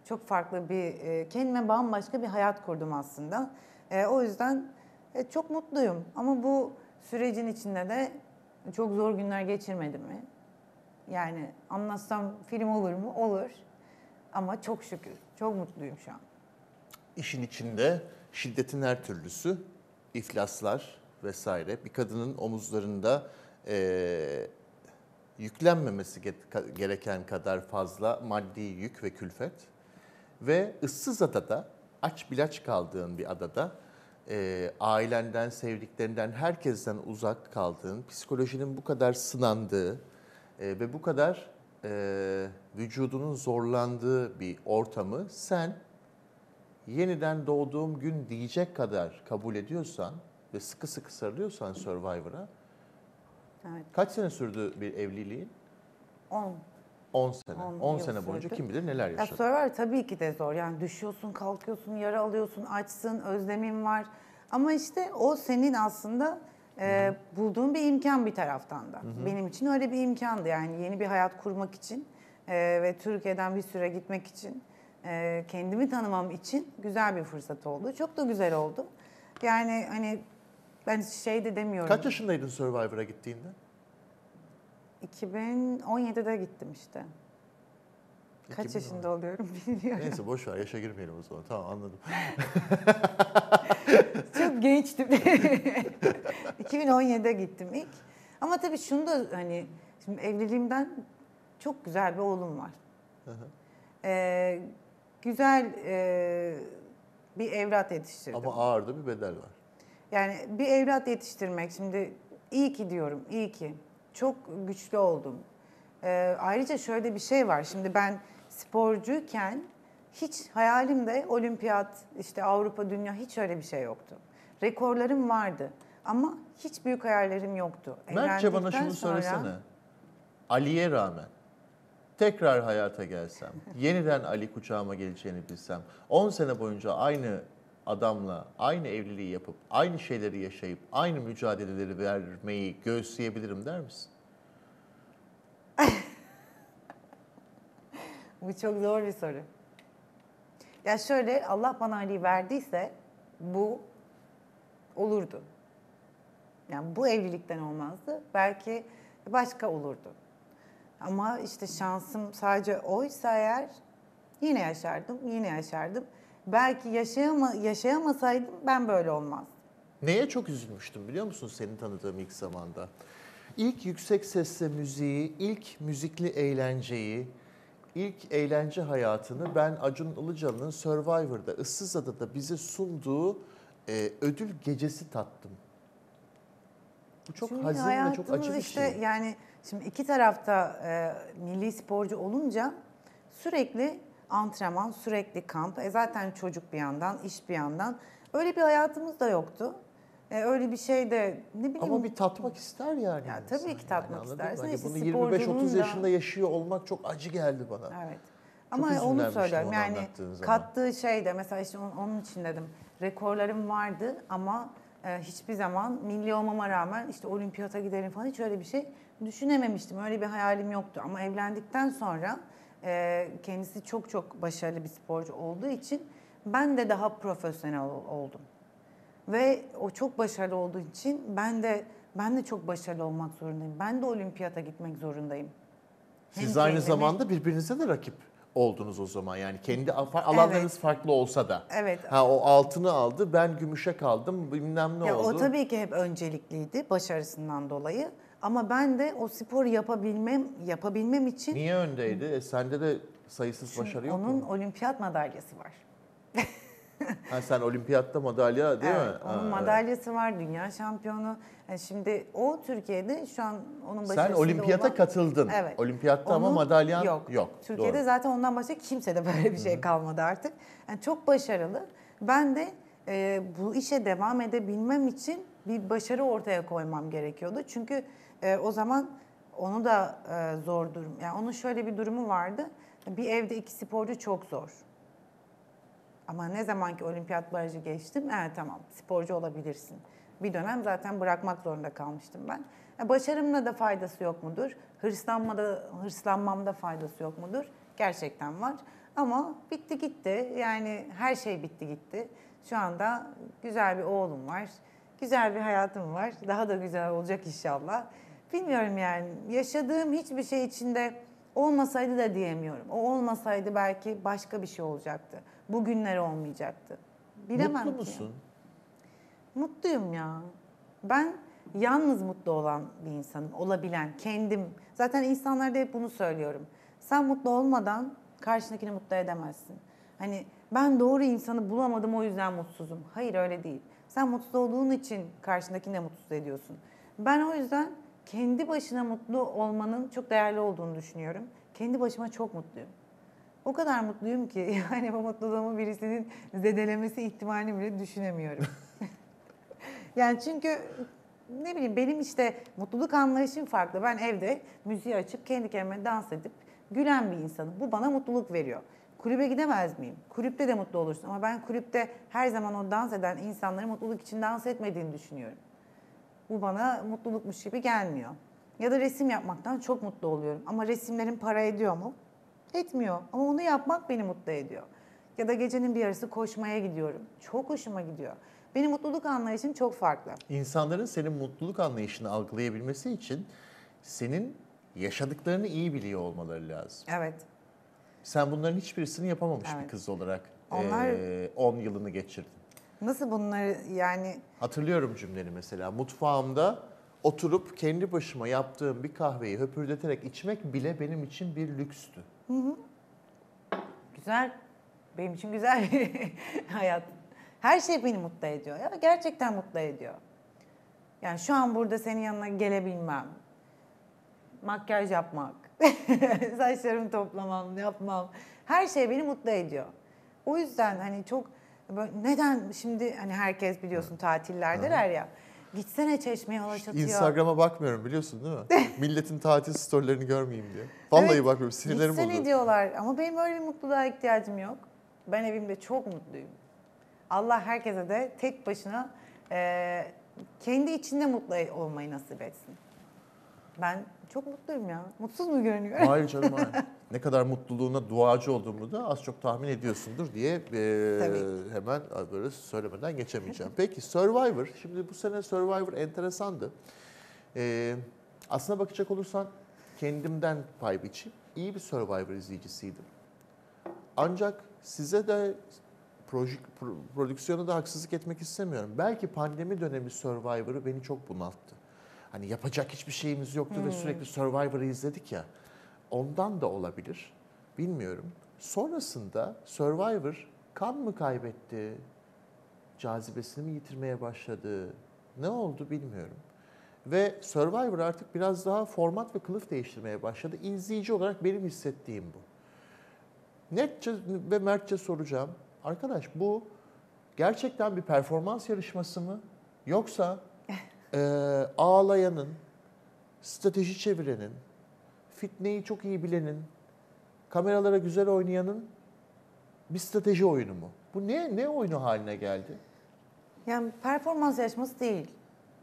Çok farklı bir, e, kendime bambaşka bir hayat kurdum aslında. E, o yüzden e, çok mutluyum. Ama bu sürecin içinde de çok zor günler geçirmedim mi? Yani anlatsam film olur mu? Olur. Ama çok şükür, çok mutluyum şu an. İşin içinde şiddetin her türlüsü, iflaslar vesaire. Bir kadının omuzlarında eee, yüklenmemesi ge- gereken kadar fazla maddi yük ve külfet. Ve ıssız adada, aç bilaç kaldığın bir adada, eee, ailenden, sevdiklerinden, herkesten uzak kaldığın, psikolojinin bu kadar sınandığı eee, ve bu kadar eee, vücudunun zorlandığı bir ortamı sen yeniden doğduğum gün diyecek kadar kabul ediyorsan ve sıkı sıkı sarılıyorsan Survivor'a Evet. kaç sene sürdü bir evliliğin? 10. 10 sene. 10 10 yıl sene boyunca sürdü. kim bilir neler Ya yaşadı. Survivor tabii ki de zor. Yani düşüyorsun, kalkıyorsun, yara alıyorsun, açsın, özlemin var. Ama işte o senin aslında e, bulduğun bir imkan bir taraftan da. Benim için öyle bir imkandı. Yani yeni bir hayat kurmak için e, ve Türkiye'den bir süre gitmek için, e, kendimi tanımam için güzel bir fırsat oldu. Çok da güzel oldu. Yani hani ben şey de demiyorum. Kaç yaşındaydın Survivor'a gittiğinde? 2017'de gittim işte. Kaç 2010. yaşında oluyorum bilmiyorum. Neyse boş ver yaşa girmeyelim o zaman. Tamam anladım. Çok gençtim. 2017'de gittim ilk. Ama tabii şunu da hani şimdi evliliğimden çok güzel bir oğlum var. Ee, güzel e, bir evlat yetiştirdim. Ama ağır da bir bedel var. Yani bir evlat yetiştirmek şimdi iyi ki diyorum, iyi ki. Çok güçlü oldum. Ee, ayrıca şöyle bir şey var. Şimdi ben sporcuyken hiç hayalimde olimpiyat, işte Avrupa, dünya hiç öyle bir şey yoktu. Rekorlarım vardı ama hiç büyük hayallerim yoktu. Mertçe bana şunu sonra- söylesene. Ali'ye rağmen tekrar hayata gelsem, yeniden Ali kucağıma geleceğini bilsem, 10 sene boyunca aynı adamla aynı evliliği yapıp, aynı şeyleri yaşayıp, aynı mücadeleleri vermeyi göğüsleyebilirim der misin? Bu çok zor bir soru. Ya şöyle Allah bana Ali verdiyse bu olurdu. Yani bu evlilikten olmazdı. Belki başka olurdu. Ama işte şansım sadece oysa eğer yine yaşardım, yine yaşardım. Belki yaşayama, yaşayamasaydım ben böyle olmazdım. Neye çok üzülmüştüm biliyor musun seni tanıdığım ilk zamanda? İlk yüksek sesle müziği, ilk müzikli eğlenceyi, ilk eğlence hayatını ben Acun Ilıcalı'nın Survivor'da, Issız Adada bize sunduğu e, ödül gecesi tattım. Bu çok Çünkü hazin ve çok acı bir işte şey. yani şimdi iki tarafta e, milli sporcu olunca sürekli antrenman, sürekli kamp. E zaten çocuk bir yandan, iş bir yandan. Öyle bir hayatımız da yoktu. E, öyle bir şey de ne bileyim. Ama bir tatmak ister yani. Ya insan tabii ki tatmak mı? istersin. Hani bunu sporculuğun 25-30 da- yaşında yaşıyor olmak çok acı geldi bana. Evet. Ama onu söylüyorum. Yani kattığı şey de mesela işte onun, onun için dedim. Rekorlarım vardı ama e, hiçbir zaman milli olmama rağmen işte olimpiyata giderim falan hiç öyle bir şey düşünememiştim. Öyle bir hayalim yoktu. Ama evlendikten sonra e, kendisi çok çok başarılı bir sporcu olduğu için ben de daha profesyonel ol- oldum. Ve o çok başarılı olduğu için ben de ben de çok başarılı olmak zorundayım. Ben de olimpiyata gitmek zorundayım. Siz Hem aynı kendime- zamanda birbirinize de rakip oldunuz o zaman. Yani kendi alanlarınız farklı olsa da. Evet. Ha o altını aldı, ben gümüşe kaldım, bilmem ne Ya oldu. o tabii ki hep öncelikliydi başarısından dolayı. Ama ben de o sporu yapabilmem yapabilmem için Niye öndeydi? E, sende de sayısız başarı yok onun mu? olimpiyat madalyası var. Ha, sen olimpiyatta madalya değil Evet, mi? Onun Ha, madalyası var, dünya şampiyonu. Yani şimdi o Türkiye'de şu an onun Sen başarısında olimpiyata olan- katıldın. Evet. Olimpiyatta ama Onun madalyan yok. yok. Türkiye'de Doğru. zaten ondan başka kimse de böyle bir şey kalmadı artık. Yani çok başarılı. Ben de e, bu işe devam edebilmem için bir başarı ortaya koymam gerekiyordu. Çünkü e, o zaman onu da e, zor durum. Yani onun şöyle bir durumu vardı. Bir evde iki sporcu çok zor. Ama ne zaman ki olimpiyat barajı geçtim, evet tamam sporcu olabilirsin. Bir dönem zaten bırakmak zorunda kalmıştım ben. E, başarımla da faydası yok mudur? Hırslanmada, hırslanmamda faydası yok mudur? Gerçekten var. Ama bitti gitti. Yani her şey bitti gitti. Şu anda güzel bir oğlum var. Güzel bir hayatım var. Daha da güzel olacak inşallah. Bilmiyorum yani. Yaşadığım hiçbir şey içinde olmasaydı da diyemiyorum. O olmasaydı belki başka bir şey olacaktı. Bugünler olmayacaktı. Bilemem Mutlu ki. musun? Mutluyum ya. Ben yalnız mutlu olan bir insanım. Olabilen, kendim. Zaten insanlarda hep bunu söylüyorum. Sen mutlu olmadan karşındakini mutlu edemezsin. Hani ben doğru insanı bulamadım o yüzden mutsuzum. Hayır öyle değil. Sen mutsuz olduğun için karşındakini de mutsuz ediyorsun. Ben o yüzden kendi başına mutlu olmanın çok değerli olduğunu düşünüyorum. Kendi başıma çok mutluyum. O kadar mutluyum ki yani bu mutluluğumu birisinin zedelemesi ihtimalini bile düşünemiyorum. yani çünkü ne bileyim benim işte mutluluk anlayışım farklı. Ben evde müziği açıp kendi kendime dans edip gülen bir insanım. Bu bana mutluluk veriyor. Kulübe gidemez miyim? Kulüpte de mutlu olursun ama ben kulüpte her zaman o dans eden insanların mutluluk için dans etmediğini düşünüyorum. Bu bana mutlulukmuş gibi gelmiyor. Ya da resim yapmaktan çok mutlu oluyorum. Ama resimlerin para ediyor mu? Etmiyor. Ama onu yapmak beni mutlu ediyor. Ya da gecenin bir yarısı koşmaya gidiyorum. Çok hoşuma gidiyor. Benim mutluluk anlayışım çok farklı. İnsanların senin mutluluk anlayışını algılayabilmesi için senin yaşadıklarını iyi biliyor olmaları lazım. Evet. Sen bunların hiçbirisini yapamamış bir Evet. kız olarak Onlar- 10 yılını geçirdin. Nasıl bunları yani Hatırlıyorum cümleni mesela. Mutfağımda oturup kendi başıma yaptığım bir kahveyi höpürdeterek içmek bile benim için bir lükstü. güzel, benim için güzel bir hayat. Her şey beni mutlu ediyor ya. Gerçekten mutlu ediyor. Yani şu an burada senin yanına gelebilmem. Makyaj yapmak. Saçlarımı toplamam, yapmam. Her şey beni mutlu ediyor. O yüzden hani çok böyle neden şimdi hani herkes biliyorsun tatillerdeler ya. Gitsene çeşmeye Alaçatı'ya. Instagram'a bakmıyorum biliyorsun değil mi? Milletin tatil storylerini görmeyeyim diye. Vallahi Evet, bakmıyorum sinirlerim Gitsene bozuldu. diyorlar ama benim öyle bir mutluluğa ihtiyacım yok. Ben evimde çok mutluyum. Allah herkese de tek başına e, kendi içinde mutlu olmayı nasip etsin. Ben çok mutluyum ya. Mutsuz mu görünüyorum? Hayır canım hayır. Ne kadar mutluluğuna duacı olduğumu da az çok tahmin ediyorsundur diye e, Tabii. hemen böyle söylemeden geçemeyeceğim. Peki Survivor, şimdi bu sene Survivor enteresandı. E, aslına bakacak olursan kendimden pay biçeyim. İyi bir Survivor izleyicisiydim. Ancak size de proje, pro- prodüksiyona da haksızlık etmek istemiyorum. Belki pandemi dönemi Survivor'ı beni çok bunalttı. Hani yapacak hiçbir şeyimiz yoktu ve sürekli Survivor'ı izledik ya. Ondan da olabilir. Bilmiyorum. Sonrasında Survivor kan mı kaybetti? Cazibesini mi yitirmeye başladı? Ne oldu bilmiyorum. Ve Survivor artık biraz daha format ve kılıf değiştirmeye başladı. İzleyici olarak benim hissettiğim bu. Netçe ve mertçe soracağım. Arkadaş bu gerçekten bir performans yarışması mı? Yoksa eee, ağlayanın, strateji çevirenin, fitneyi çok iyi bilenin, kameralara güzel oynayanın bir strateji oyunu mu? Bu ne ne oyunu haline geldi? Yani performans yarışması değil.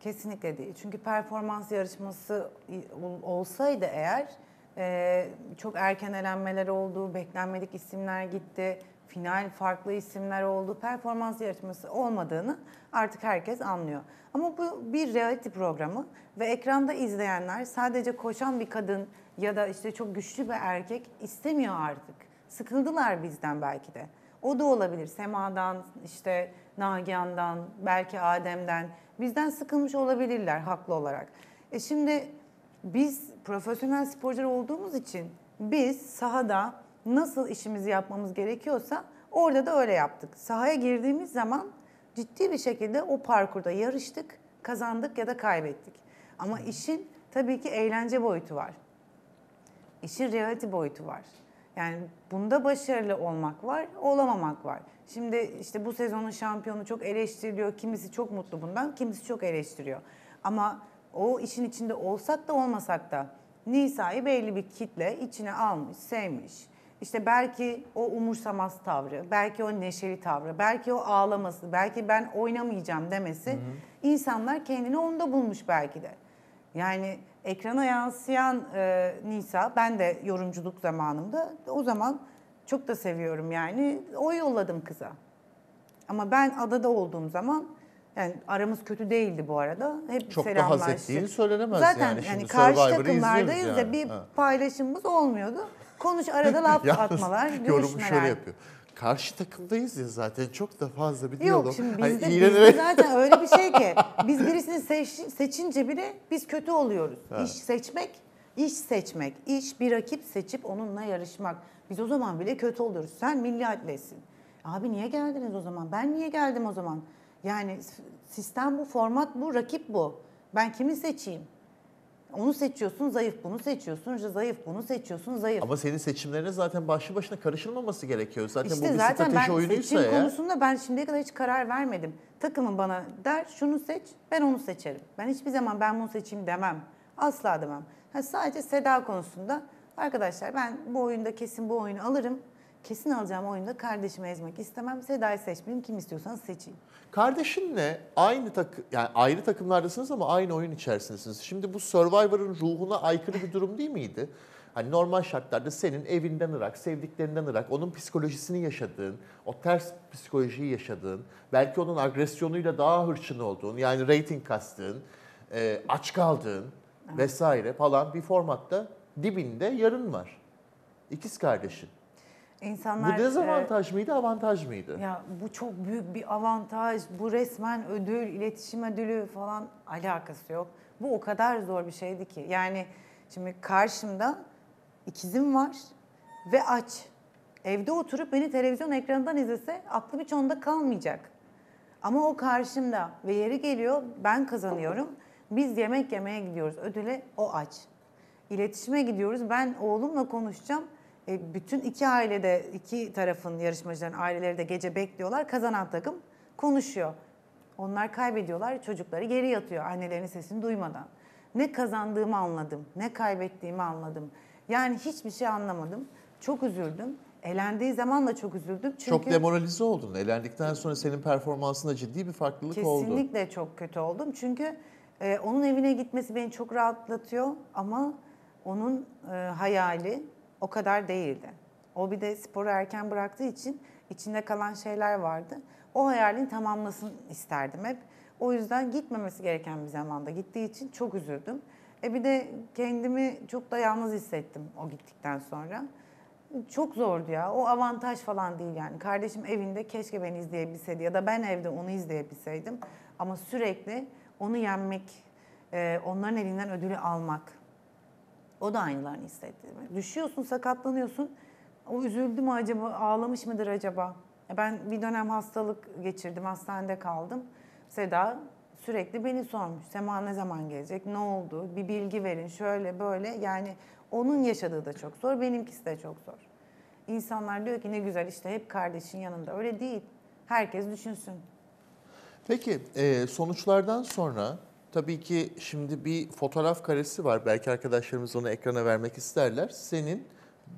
Kesinlikle değil. Çünkü performans yarışması ol- olsaydı eğer e, çok erken elenmeler oldu, beklenmedik isimler gitti, final farklı isimler oldu. Performans yarışması olmadığını artık herkes anlıyor. Ama bu bir reality programı ve ekranda izleyenler sadece koşan bir kadın ya da işte çok güçlü bir erkek istemiyor artık. Sıkıldılar bizden belki de. O da olabilir. Sema'dan, işte Nagihan'dan, belki Adem'den. Bizden sıkılmış olabilirler haklı olarak. E şimdi biz profesyonel sporcular olduğumuz için biz sahada nasıl işimizi yapmamız gerekiyorsa Orada da öyle yaptık. Sahaya girdiğimiz zaman ciddi bir şekilde o parkurda yarıştık, kazandık ya da kaybettik. Ama işin tabii ki eğlence boyutu var. İşin reality boyutu var. Yani bunda başarılı olmak var, olamamak var. Şimdi işte bu sezonun şampiyonu çok eleştiriliyor. Kimisi çok mutlu bundan, kimisi çok eleştiriyor. Ama o işin içinde olsak da olmasak da Nisa'yı belli bir kitle içine almış, sevmiş. İşte belki o umursamaz tavrı, belki o neşeli tavrı, belki o ağlaması, belki ben oynamayacağım demesi insanlar kendini onda bulmuş belki de. Yani ekrana yansıyan e, Nisa, ben de yorumculuk zamanımda o zaman çok da seviyorum yani. O yolladım kıza. Ama ben adada olduğum zaman yani aramız kötü değildi bu arada. Hep Çok da haz selamlaştık. ettiğin söylenemez Zaten yani. Şimdi karşı Survivor'ı takımlardayız izliyoruz da yani. bir Ha. paylaşımımız olmuyordu. Konuş arada laf Yalnız atmalar, yorumu görüşmeler. şöyle yapıyor. Karşı takımdayız ya zaten çok da fazla bir Yok diyalog. şimdi Hani bizde, iğrenerek- bizde zaten öyle bir şey ki biz birisini seç, seçince bile biz kötü oluyoruz. İş seçmek, iş seçmek, iş bir rakip seçip onunla yarışmak. Biz o zaman bile kötü oluyoruz. Sen milli atletsin. Abi niye geldiniz o zaman? Ben niye geldim o zaman? Yani sistem bu, format bu, rakip bu. Ben kimi seçeyim? Onu seçiyorsun zayıf, bunu seçiyorsun zayıf, bunu seçiyorsun zayıf. Ama senin seçimlerine zaten başlı başına karışılmaması gerekiyor. Zaten İşte bu bir zaten strateji ben oyunuysa seçim eğer. konusunda ben şimdiye kadar hiç karar vermedim. Takımın bana der şunu seç, ben onu seçerim. Ben hiçbir zaman ben bunu seçeyim demem. Asla demem. Ha, sadece Seda konusunda arkadaşlar ben bu oyunda kesin bu oyunu alırım. Kesin alacağım oyunda kardeşimi ezmek istemem. Seda'yı seçmeyeyim. Kim istiyorsanız seçeyim. Kardeşinle aynı takı yani ayrı takımlardasınız ama aynı oyun içerisindesiniz. Şimdi bu Survivor'ın ruhuna aykırı bir durum değil miydi? Hani normal şartlarda senin evinden ırak, sevdiklerinden ırak, onun psikolojisini yaşadığın, o ters psikolojiyi yaşadığın, belki onun agresyonuyla daha hırçın olduğun, yani rating kastığın, e, aç kaldığın vesaire falan bir formatta dibinde yarın var. İkiz kardeşin. İnsanlar Bu e, dezavantaj mıydı, avantaj mıydı? Ya bu çok büyük bir avantaj. Bu resmen ödül, iletişim ödülü falan alakası yok. Bu o kadar zor bir şeydi ki. Yani şimdi karşımda ikizim var ve aç. Evde oturup beni televizyon ekranından izlese aklım hiç onda kalmayacak. Ama o karşımda ve yeri geliyor ben kazanıyorum. Biz yemek yemeye gidiyoruz. Ödüle o aç. İletişime gidiyoruz. Ben oğlumla konuşacağım. E, bütün iki ailede, iki tarafın yarışmacıların aileleri de gece bekliyorlar. Kazanan takım konuşuyor. Onlar kaybediyorlar, çocukları geri yatıyor annelerinin sesini duymadan. Ne kazandığımı anladım, ne kaybettiğimi anladım. Yani hiçbir şey anlamadım. Çok üzüldüm. Elendiği zaman da çok üzüldüm. Çünkü Çok demoralize oldun. Elendikten sonra senin performansında ciddi bir farklılık oldu. Kesinlikle çok kötü oldum. Çünkü e, onun evine gitmesi beni çok rahatlatıyor ama onun e, hayali o kadar değildi. O bir de sporu erken bıraktığı için içinde kalan şeyler vardı. O hayalini tamamlasın isterdim hep. O yüzden gitmemesi gereken bir zamanda gittiği için çok üzüldüm. E bir de kendimi çok da yalnız hissettim o gittikten sonra. Çok zordu ya. O avantaj falan değil yani. Kardeşim evinde keşke beni izleyebilseydi ya da ben evde onu izleyebilseydim. Ama sürekli onu yenmek, e, onların elinden ödülü almak. O da aynılarını hissetti. Düşüyorsun, sakatlanıyorsun. O üzüldü mü acaba, ağlamış mıdır acaba? Ben bir dönem hastalık geçirdim, hastanede kaldım. Seda sürekli beni sormuş. Sema ne zaman gelecek, ne oldu, bir bilgi verin, şöyle böyle. Yani onun yaşadığı da çok zor, benimkisi de çok zor. İnsanlar diyor ki ne güzel işte hep kardeşin yanında. Öyle değil. Herkes düşünsün. Peki sonuçlardan sonra tabii ki şimdi bir fotoğraf karesi var. Belki arkadaşlarımız onu ekrana vermek isterler. Senin,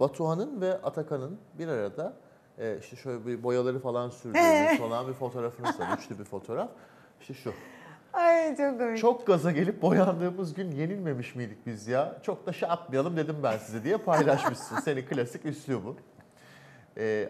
Batuhan'ın ve Atakan'ın bir arada e, işte şöyle bir boyaları falan sürdüğünüz falan bir fotoğrafınız var. Üçlü bir fotoğraf. İşte şu. Ay çok komik. Çok gaza gelip boyandığımız gün yenilmemiş miydik biz ya? Çok da şey yapmayalım dedim ben size diye paylaşmışsın. Senin klasik üslubun. Ee,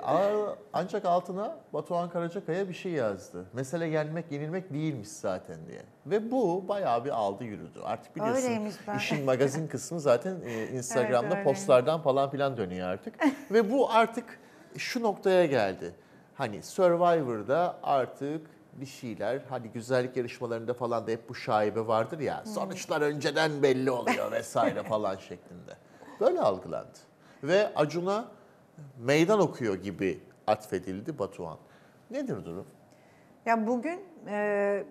ancak altına Batuhan Karacakaya bir şey yazdı. Mesele yenmek yenilmek değilmiş zaten diye. Ve bu bayağı bir aldı yürüdü. Artık biliyorsun Öyleymiş ben. işin magazin kısmı zaten e, Instagram'da öyleymiş. postlardan falan filan dönüyor artık. Ve bu artık şu noktaya geldi. Hani Survivor'da artık bir şeyler hani güzellik yarışmalarında falan da hep bu şaibe vardır ya. Sonuçlar önceden belli oluyor vesaire falan şeklinde. Böyle algılandı. Ve Acun'a meydan okuyor gibi atfedildi Batuhan. Nedir durum? Ya bugün e,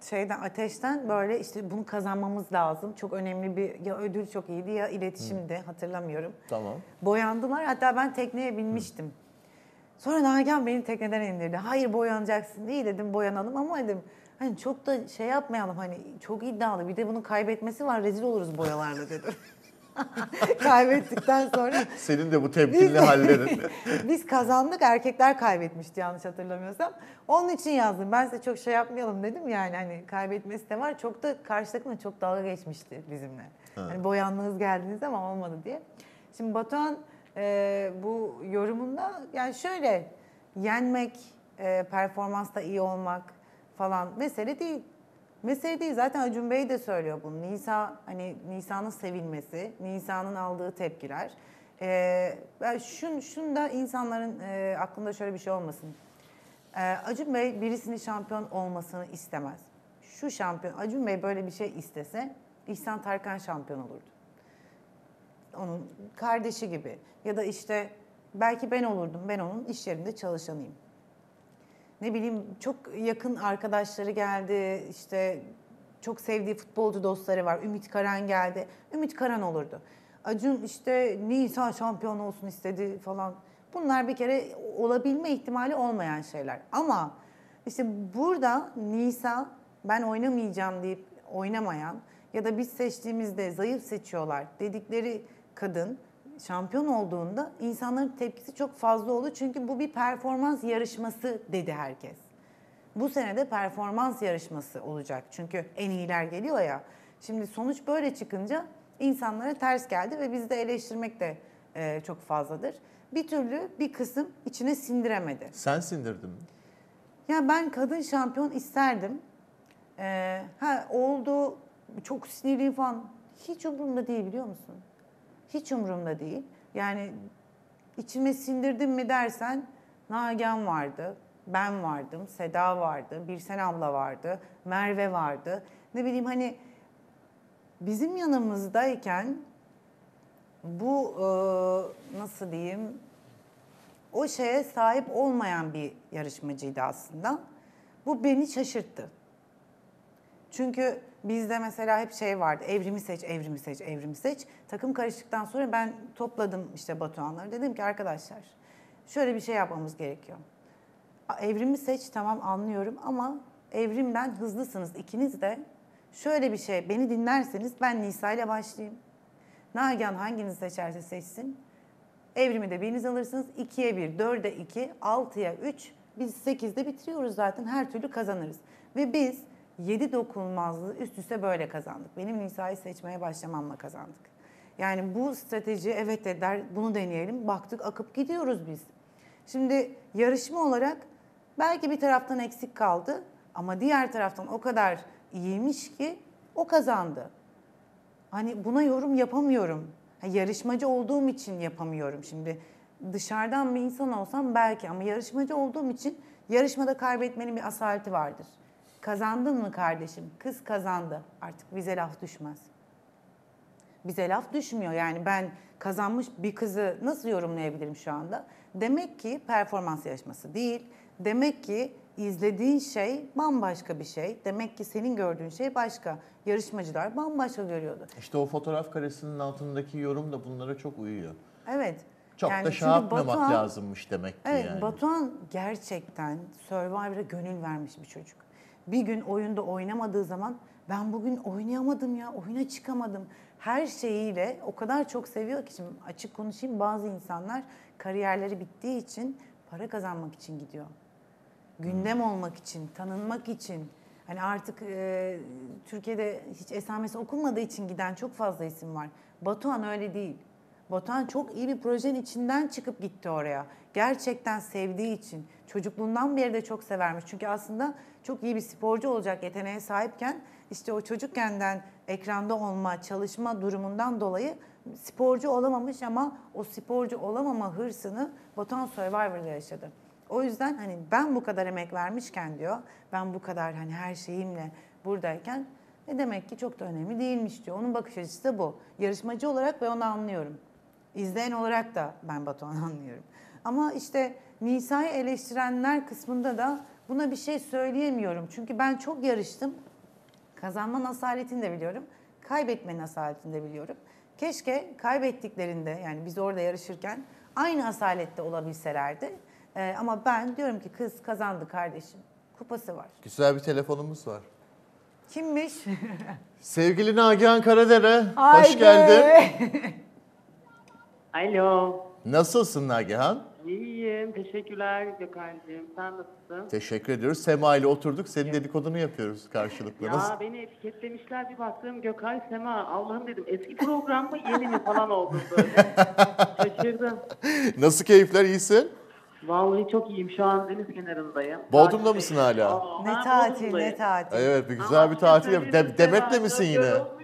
şeyden ateşten böyle işte bunu kazanmamız lazım. Çok önemli bir ya ödül çok iyiydi ya iletişimdi hatırlamıyorum. Tamam. Boyandılar hatta ben tekneye binmiştim. Sonra Nagihan beni tekneden indirdi. Hayır boyanacaksın. İyi dedim boyanalım ama dedim hani çok da şey yapmayalım hani çok iddialı. Bir de bunun kaybetmesi var rezil oluruz boyalarla dedim. Kaybettikten sonra Senin de bu temkinli hallerin. biz kazandık erkekler kaybetmişti yanlış hatırlamıyorsam. Onun için yazdım. Ben size çok şey yapmayalım dedim yani hani kaybetmesi de var. Çok da karşı takımla çok dalga geçmişti bizimle. Hani boyanlığınız geldiniz ama olmadı diye. Şimdi Batuhan e, bu yorumunda yani şöyle yenmek, e, performansta iyi olmak falan mesele değil. Mesele değil. Zaten Acun Bey de söylüyor bunu. Nisa hani Nisa'nın sevilmesi, Nisa'nın aldığı tepkiler. Ee, ben şun, şunu da insanların e, aklında şöyle bir şey olmasın. Ee, Acun Bey birisinin şampiyon olmasını istemez. Şu şampiyon, Acun Bey böyle bir şey istese İhsan Tarkan şampiyon olurdu. Onun kardeşi gibi. Ya da işte belki ben olurdum, ben onun iş yerinde çalışanıyım ne bileyim çok yakın arkadaşları geldi işte çok sevdiği futbolcu dostları var. Ümit Karan geldi. Ümit Karan olurdu. Acun işte Nisa şampiyon olsun istedi falan. Bunlar bir kere olabilme ihtimali olmayan şeyler. Ama işte burada Nisa ben oynamayacağım deyip oynamayan ya da biz seçtiğimizde zayıf seçiyorlar dedikleri kadın şampiyon olduğunda insanların tepkisi çok fazla oldu. Çünkü bu bir performans yarışması dedi herkes. Bu sene de performans yarışması olacak. Çünkü en iyiler geliyor ya. Şimdi sonuç böyle çıkınca insanlara ters geldi ve bizde eleştirmek de e, çok fazladır. Bir türlü bir kısım içine sindiremedi. Sen sindirdin mi? Ya ben kadın şampiyon isterdim. Ee, ha oldu çok sinirliyim falan. Hiç umurumda değil biliyor musun? Hiç umurumda değil. Yani içime sindirdim mi dersen Nagihan vardı, ben vardım, Seda vardı, Birsen abla vardı, Merve vardı. Ne bileyim hani bizim yanımızdayken bu e, nasıl diyeyim o şeye sahip olmayan bir yarışmacıydı aslında. Bu beni şaşırttı. Çünkü bizde mesela hep şey vardı. Evrimi seç, evrimi seç, evrimi seç. Takım karıştıktan sonra ben topladım işte Batuhanları. Dedim ki arkadaşlar şöyle bir şey yapmamız gerekiyor. Evrimi seç tamam anlıyorum ama evrimden hızlısınız ikiniz de. Şöyle bir şey beni dinlerseniz ben Nisa ile başlayayım. Nagihan hanginizi seçerse seçsin. Evrimi de biriniz alırsınız. 2'ye 1, 4'e 2, 6'ya 3. Biz 8'de bitiriyoruz zaten. Her türlü kazanırız. Ve biz 7 dokunulmazlığı üst üste böyle kazandık. Benim Nisa'yı seçmeye başlamamla kazandık. Yani bu strateji evet dediler bunu deneyelim. Baktık akıp gidiyoruz biz. Şimdi yarışma olarak belki bir taraftan eksik kaldı ama diğer taraftan o kadar iyiymiş ki o kazandı. Hani buna yorum yapamıyorum. Yarışmacı olduğum için yapamıyorum şimdi. Dışarıdan bir insan olsam belki ama yarışmacı olduğum için yarışmada kaybetmenin bir asaleti vardır. Kazandın mı kardeşim? Kız kazandı. Artık bize laf düşmez. Bize laf düşmüyor. Yani ben kazanmış bir kızı nasıl yorumlayabilirim şu anda? Demek ki performans yarışması değil. Demek ki izlediğin şey bambaşka bir şey. Demek ki senin gördüğün şey başka. Yarışmacılar bambaşka görüyordu. İşte o fotoğraf karesinin altındaki yorum da bunlara çok uyuyor. Evet. Çok Yani da şey yapmamak Batuhan- lazımmış demek ki Evet, yani. Batuhan gerçekten Survivor'a gönül vermiş bir çocuk. Bir gün oyunda oynamadığı zaman ben bugün oynayamadım ya, oyuna çıkamadım. Her şeyiyle o kadar çok seviyor ki şimdi açık konuşayım bazı insanlar kariyerleri bittiği için para kazanmak için gidiyor. Gündem olmak için, tanınmak için. Hani artık e, Türkiye'de hiç esamesi okunmadığı için giden çok fazla isim var. Batuhan öyle değil. Batuhan çok iyi bir projenin içinden çıkıp gitti oraya. Gerçekten sevdiği için. Çocukluğundan beri de çok severmiş. Çünkü aslında çok iyi bir sporcu olacak yeteneğe sahipken işte o çocukkenden ekranda olma, çalışma durumundan dolayı sporcu olamamış ama o sporcu olamama hırsını Batuhan Survivor'da yaşadı. O yüzden hani ben bu kadar emek vermişken diyor, ben bu kadar hani her şeyimle buradayken e demek ki çok da önemli değilmiş diyor. Onun bakış açısı da bu. Yarışmacı olarak ben onu anlıyorum. İzleyen olarak da ben Batuhan'ı anlıyorum. Ama işte Nisa'yı eleştirenler kısmında da buna bir şey söyleyemiyorum. Çünkü ben çok yarıştım. Kazanma asaletini de biliyorum. Kaybetmenin asaletini de biliyorum. Keşke kaybettiklerinde yani biz orada yarışırken aynı asalette olabilselerdi. Ee, ama ben diyorum ki kız kazandı kardeşim. Kupası var. Güzel bir telefonumuz var. Kimmiş? Sevgili Nagihan Karadere, hoş Haydi. geldin. Alo. Nasılsın Nagihan? İyiyim. Teşekkürler Gökhan'cığım. Sen nasılsın? Teşekkür ediyoruz. Sema ile oturduk. Senin dedikodunu yapıyoruz karşılıklı. Ya Nasıl? beni etiketlemişler bir baktım Gökhan Sema. Allah'ım dedim eski program mı yeni mi falan oldum böyle. Şaşırdım. Nasıl keyifler? iyisin? Vallahi çok iyiyim. Şu an deniz kenarındayım. Bodrum'da Tatildeyim. mısın hala? Aa, ne ben tatil Bodrum'dayım. ne tatil. Evet, bir güzel Ama bir tatil yap. söyleyeyim De- Sema, Demet'le misin yine? yorulmuşum.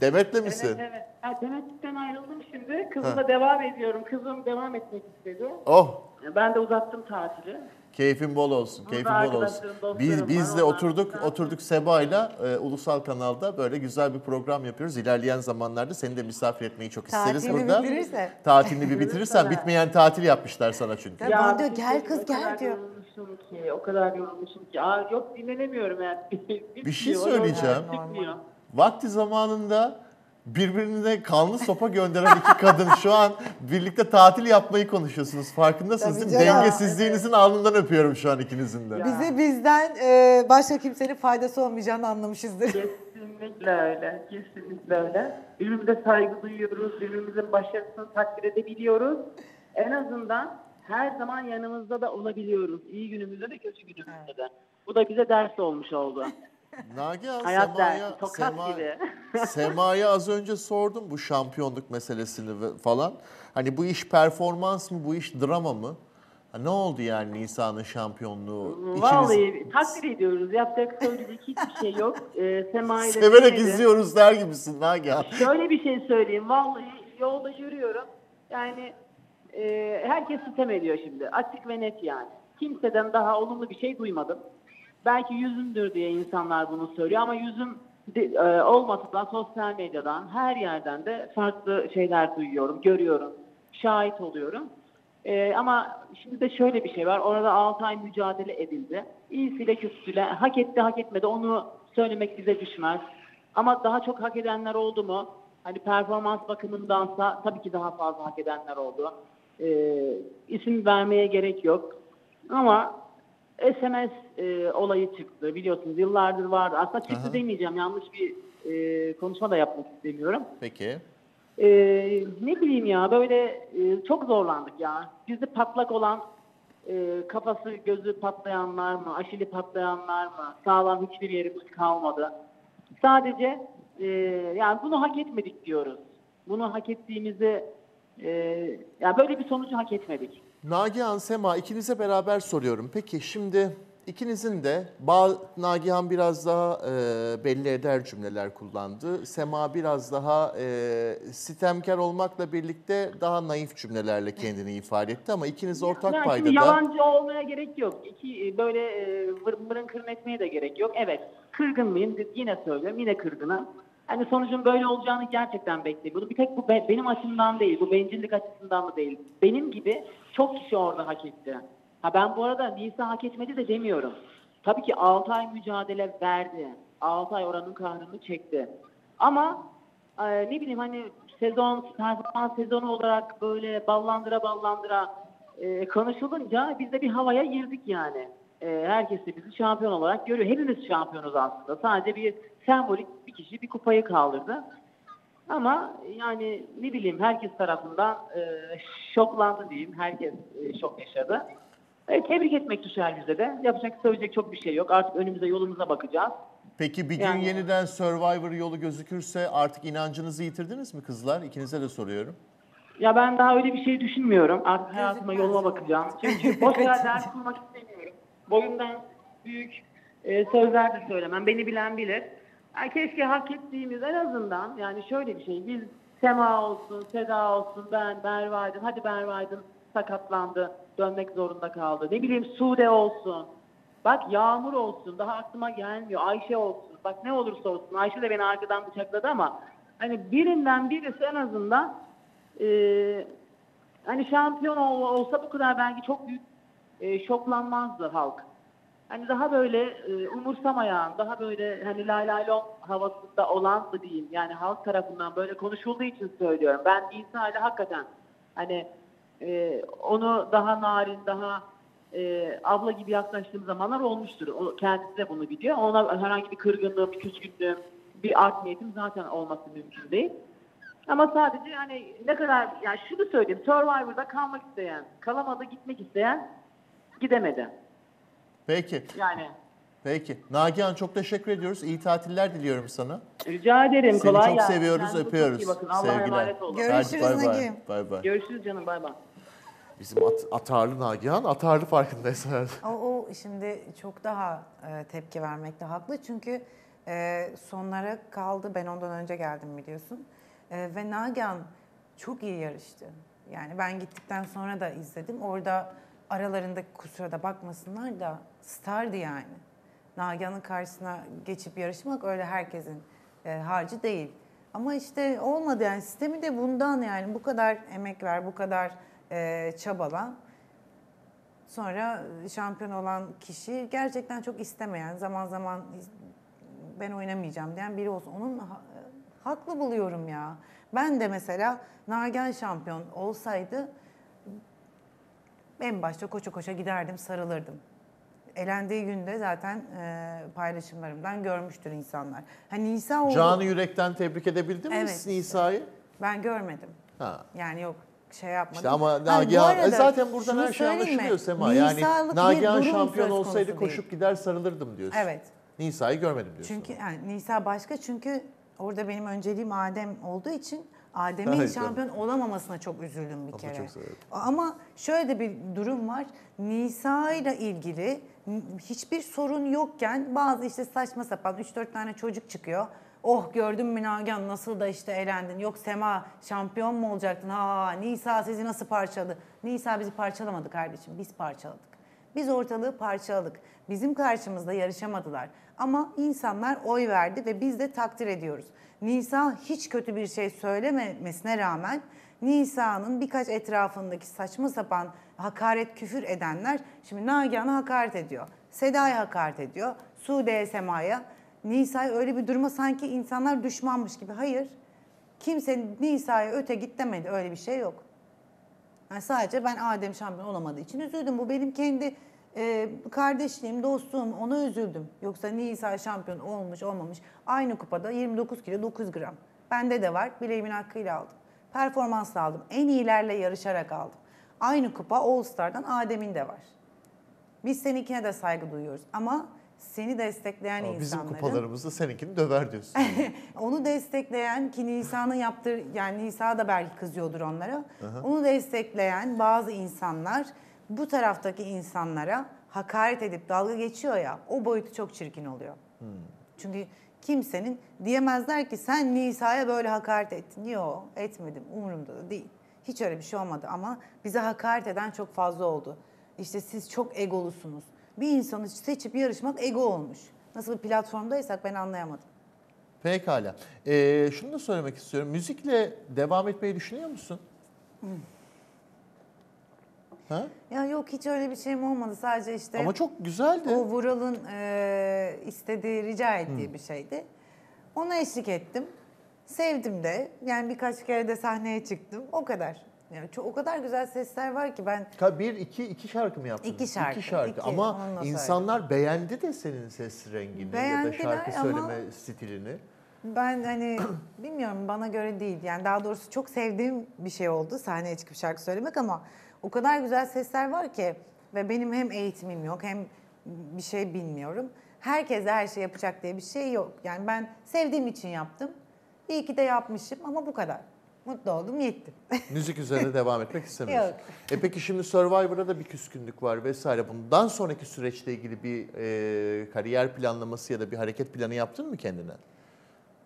Demet'le misin? Evet evet. Ha, Demet'ten ayrıldım şimdi. Kızımla devam ediyorum. Kızım devam etmek istedi. Oh, Ben de uzattım tatili. keyfin bol olsun. Burada Keyfin bol olsun. arkadaşlarım, dostlarım Biz var, biz de onlar oturduk güzel. oturduk Seba'yla e, ulusal kanalda böyle güzel bir program yapıyoruz. İlerleyen zamanlarda seni de misafir etmeyi çok isteriz Tatilini burada. bitirirse. Tatilini bir bitirirsen Lütfen. bitmeyen tatil yapmışlar sana çünkü. Ya bana diyor, bir "Gel şey kız, o gel," kadar diyor. yorulmuşum ki, o kadar yorulmuşum ki. Aa, yok dinlenemiyorum yani. Bir şey söyleyeceğim. Çıkmıyor. Vakti zamanında birbirine kanlı sopa gönderen iki kadın şu an birlikte tatil yapmayı konuşuyorsunuz. Farkındasınız Tabii değil mi? Dengesizliğinizin alnından öpüyorum şu an ikinizin de. Ya. Bize bizden e, başka kimsenin faydası olmayacağını anlamışızdır. Kesinlikle öyle. Kesinlikle öyle. Birbirimize saygı duyuyoruz. Birbirimizin başarısını takdir edebiliyoruz. En azından her zaman yanımızda da olabiliyoruz. İyi günümüzde de kötü günümüzde de. Bu da bize ders olmuş oldu. Nagihan Hayat Sema'ya, dersi, Sema- gibi. Sema'ya az önce sordum bu şampiyonluk meselesini falan. Hani bu iş performans mı, bu iş drama mı? Ha, ne oldu yani Nisa'nın şampiyonluğu? Vallahi takdir ediyoruz. Yapacak söyleyecek hiçbir şey yok. Ee, Sema ile Severek dinledi. izliyoruz der gibisin Nagihan. Şöyle bir şey söyleyeyim. Vallahi yolda yürüyorum. Yani e, herkes sitem ediyor şimdi. Açık ve net yani. Kimseden daha olumlu bir şey duymadım. Belki yüzümdür diye insanlar bunu söylüyor ama yüzüm de, e, olmasa da sosyal medyadan her yerden de farklı şeyler duyuyorum, görüyorum, şahit oluyorum. E, ama şimdi de şöyle bir şey var. Orada 6 ay mücadele edildi. İyisiyle kötüsüyle hak etti hak etmedi onu söylemek bize düşmez. Ama daha çok hak edenler oldu mu? Hani performans bakımındansa tabii ki daha fazla hak edenler oldu. Ee, isim vermeye gerek yok. Ama SMS e, olayı çıktı biliyorsunuz yıllardır vardı. Aslında çıktı Aha. demeyeceğim yanlış bir e, konuşma da yapmak istemiyorum. Peki. Ee, ne bileyim ya böyle e, çok zorlandık ya. Bizde patlak olan e, kafası gözü patlayanlar mı, aşili patlayanlar mı, sağlam hiçbir yerimiz kalmadı. Sadece e, yani bunu hak etmedik diyoruz. Bunu hak ettiğimizi e, yani böyle bir sonucu hak etmedik. Nagihan, Sema ikinize beraber soruyorum. Peki şimdi ikinizin de Nagihan biraz daha e, belli eder cümleler kullandı. Sema biraz daha e, sitemkar olmakla birlikte daha naif cümlelerle kendini ifade etti ama ikiniz ortak yani paydada. şimdi yalancı olmaya gerek yok. İki e, böyle e, vır, mırın kırın etmeye de gerek yok. Evet kırgın mıyım? Yine söylüyorum. Yine kırgınım. Hani sonucun böyle olacağını gerçekten beklemiyordum. Bir tek bu be- benim açımdan değil, bu bencillik açısından da değil. Benim gibi çok kişi orada hak etti. Ha ben bu arada Nisa hak etmedi de demiyorum. Tabii ki 6 ay mücadele verdi. 6 ay oranın kahrını çekti. Ama e, ne bileyim hani sezon, performans sezonu olarak böyle ballandıra ballandıra e, konuşulunca biz de bir havaya girdik yani. E, herkes de bizi şampiyon olarak görüyor. Hepimiz şampiyonuz aslında. Sadece bir sembolik bir kişi bir kupayı kaldırdı. Ama yani ne bileyim herkes tarafından e, şoklandı diyeyim. Herkes e, şok yaşadı. E, tebrik etmek düşer bize de. Yapacak söyleyecek çok bir şey yok. Artık önümüze yolumuza bakacağız. Peki bir gün Yani- yeniden Survivor yolu gözükürse artık inancınızı yitirdiniz mi kızlar? İkinize de soruyorum. Ya ben daha öyle bir şey düşünmüyorum. Artık hayatıma yoluma bakacağım. Çünkü boş yere ders kurmak istemiyorum. Boyumdan büyük e, sözler de söylemem. Beni bilen bilir. Ya keşke hak ettiğimiz en azından yani şöyle bir şey. Biz Sema olsun, Seda olsun, ben, Merve. Hadi Merve sakatlandı. Dönmek zorunda kaldı. Ne bileyim Sude olsun. Bak Yağmur olsun. Daha aklıma gelmiyor. Ayşe olsun. Bak ne olursa olsun. Ayşe de beni arkadan bıçakladı ama hani birinden birisi en azından e, Hani şampiyon ol- olsa bu kadar belki çok büyük e, şoklanmazdı halk. Hani daha böyle e, umursamayan, daha böyle hani lay lay lom havasında olan mı diyeyim. Yani halk tarafından böyle konuşulduğu için söylüyorum. Ben İsa ile hakikaten hani e, onu daha narin, daha e, abla gibi yaklaştığım zamanlar olmuştur. O kendisi de bunu biliyor. Ona herhangi bir kırgınlığım, bir küskünlüğüm, bir art niyetim zaten olması mümkün değil. Ama sadece hani ne kadar, yani şunu söyleyeyim, Survivor'da kalmak isteyen, kalamadı gitmek isteyen gidemedi. Peki, Yani peki. Nagihan çok teşekkür ediyoruz. İyi tatiller diliyorum sana. rica ederim. Seni kolay çok gelsin. seviyoruz, Kendinize çok öpüyoruz. iyi bakın. Allah'a Sevgiler. emanet olun. Görüşürüz Hadi bay bay. Nagi. Bay bay. Görüşürüz canım. Bay bay. Bizim at, atarlı Nagihan, atarlı farkındayız herhalde. O, o şimdi çok daha e, tepki vermekte haklı çünkü e, sonlara kaldı. Ben ondan önce geldim biliyorsun. E, ve Nagihan çok iyi yarıştı. Yani ben gittikten sonra da izledim. Orada aralarındaki kusura da bakmasınlar da stardı yani. Nagihan'ın karşısına geçip yarışmak öyle herkesin e, harcı değil. Ama işte olmadı yani sistemi de bundan yani bu kadar emek ver, bu kadar e, çabala. Sonra şampiyon olan kişi gerçekten çok istemeyen, zaman zaman ben oynamayacağım diyen biri olsun. Onun ha- haklı buluyorum ya. Ben de mesela Nagen şampiyon olsaydı en başta koşa koşa giderdim, sarılırdım. Elendiği günde zaten e, paylaşımlarımdan görmüştür insanlar. Hani Nisa oldu. Canı yürekten tebrik edebildin mi Evet. Nisa'yı? Ben görmedim. Ha. Yani yok şey yapmadım. İşte ama Ha, bu Nagihan, arada e zaten buradan her şey söyleyeyim mi? anlaşılıyor Sema. Yani Nagihan şampiyon olsaydı koşup gider sarılırdım diyorsun. Evet. Nisa'yı görmedim diyorsun. Çünkü yani Nisa başka çünkü orada benim önceliğim Adem olduğu için Adem'in şampiyon olamamasına çok üzüldüm bir Ama kere. çok severim. Ama şöyle de bir durum var. Nisa ile ilgili hiçbir sorun yokken bazı işte saçma sapan 3-4 tane çocuk çıkıyor. Oh gördün mü Nagihan nasıl da işte elendin. Yok Sema şampiyon mu olacaktın? Ha Nisa sizi nasıl parçaladı? Nisa bizi parçalamadı kardeşim. Biz parçaladık. Biz ortalığı parçaladık. Bizim karşımızda yarışamadılar. Ama insanlar oy verdi ve biz de takdir ediyoruz. Nisa hiç kötü bir şey söylememesine rağmen Nisa'nın birkaç etrafındaki saçma sapan hakaret küfür edenler şimdi Nagihan'a hakaret ediyor. Seda'ya hakaret ediyor. Sude'ye Sema'ya. Nisa'yı öyle bir duruma sanki insanlar düşmanmış gibi. Hayır. Kimse Nisa'ya öte git demedi. Öyle bir şey yok. Yani sadece ben Adem şampiyon olamadığı için üzüldüm. Bu benim kendi e, kardeşliğim, dostluğum. Ona üzüldüm. Yoksa Nisa şampiyon olmuş olmamış. Aynı kupada 29 kilo 9 gram. Bende de var. Bileğimin hakkıyla aldım. Performansla aldım. En iyilerle yarışarak aldım. Aynı kupa All Star'dan Adem'in de var. Biz seninkine de saygı duyuyoruz. Ama seni destekleyen Ama bizim insanların... kupalarımızda seninkini döver diyorsun. Onu destekleyen ki Nisa'nın yaptığı yani Nisa da belki kızıyordur onlara. Onu destekleyen bazı insanlar bu taraftaki insanlara hakaret edip dalga geçiyor ya o boyutu çok çirkin oluyor. Çünkü kimsenin diyemezler ki sen Nisa'ya böyle hakaret ettin. Yok etmedim umurumda da değil. Hiç öyle bir şey olmadı ama bize hakaret eden çok fazla oldu. İşte siz çok egolusunuz. Bir insanı seçip yarışmak ego olmuş. Nasıl bir platformdaysak ben anlayamadım. Pekala. Ee, şunu da söylemek istiyorum. Müzikle devam etmeyi düşünüyor musun? Ha? Ya yok hiç öyle bir şeyim olmadı. Sadece işte Ama çok güzeldi. o Vural'ın e, istediği, rica ettiği bir şeydi. Ona eşlik ettim. Sevdim de. Yani birkaç kere de sahneye çıktım. O kadar. Yani çok, o kadar güzel sesler var ki ben Ka- Bir, iki, iki şarkı mı yaptın? İki şarkı, İki şarkı. iki. Ama insanlar beğendi de senin ses rengini ya da Beğendiler şarkı ama- söyleme stilini. ben hani bilmiyorum bana göre değil. Yani daha doğrusu çok sevdiğim bir şey oldu sahneye çıkıp şarkı söylemek ama o kadar güzel sesler var ki ve benim hem eğitimim yok hem bir şey bilmiyorum. Herkes her şey yapacak diye bir şey yok. Yani ben sevdiğim için yaptım. İyi ki de yapmışım ama bu kadar. Mutlu oldum yetti. Müzik üzerine devam etmek istemiyorsun. Yok. E peki şimdi Survivor'da da bir küskünlük var vesaire. Bundan sonraki süreçle ilgili bir e, kariyer planlaması ya da bir hareket planı yaptın mı kendine?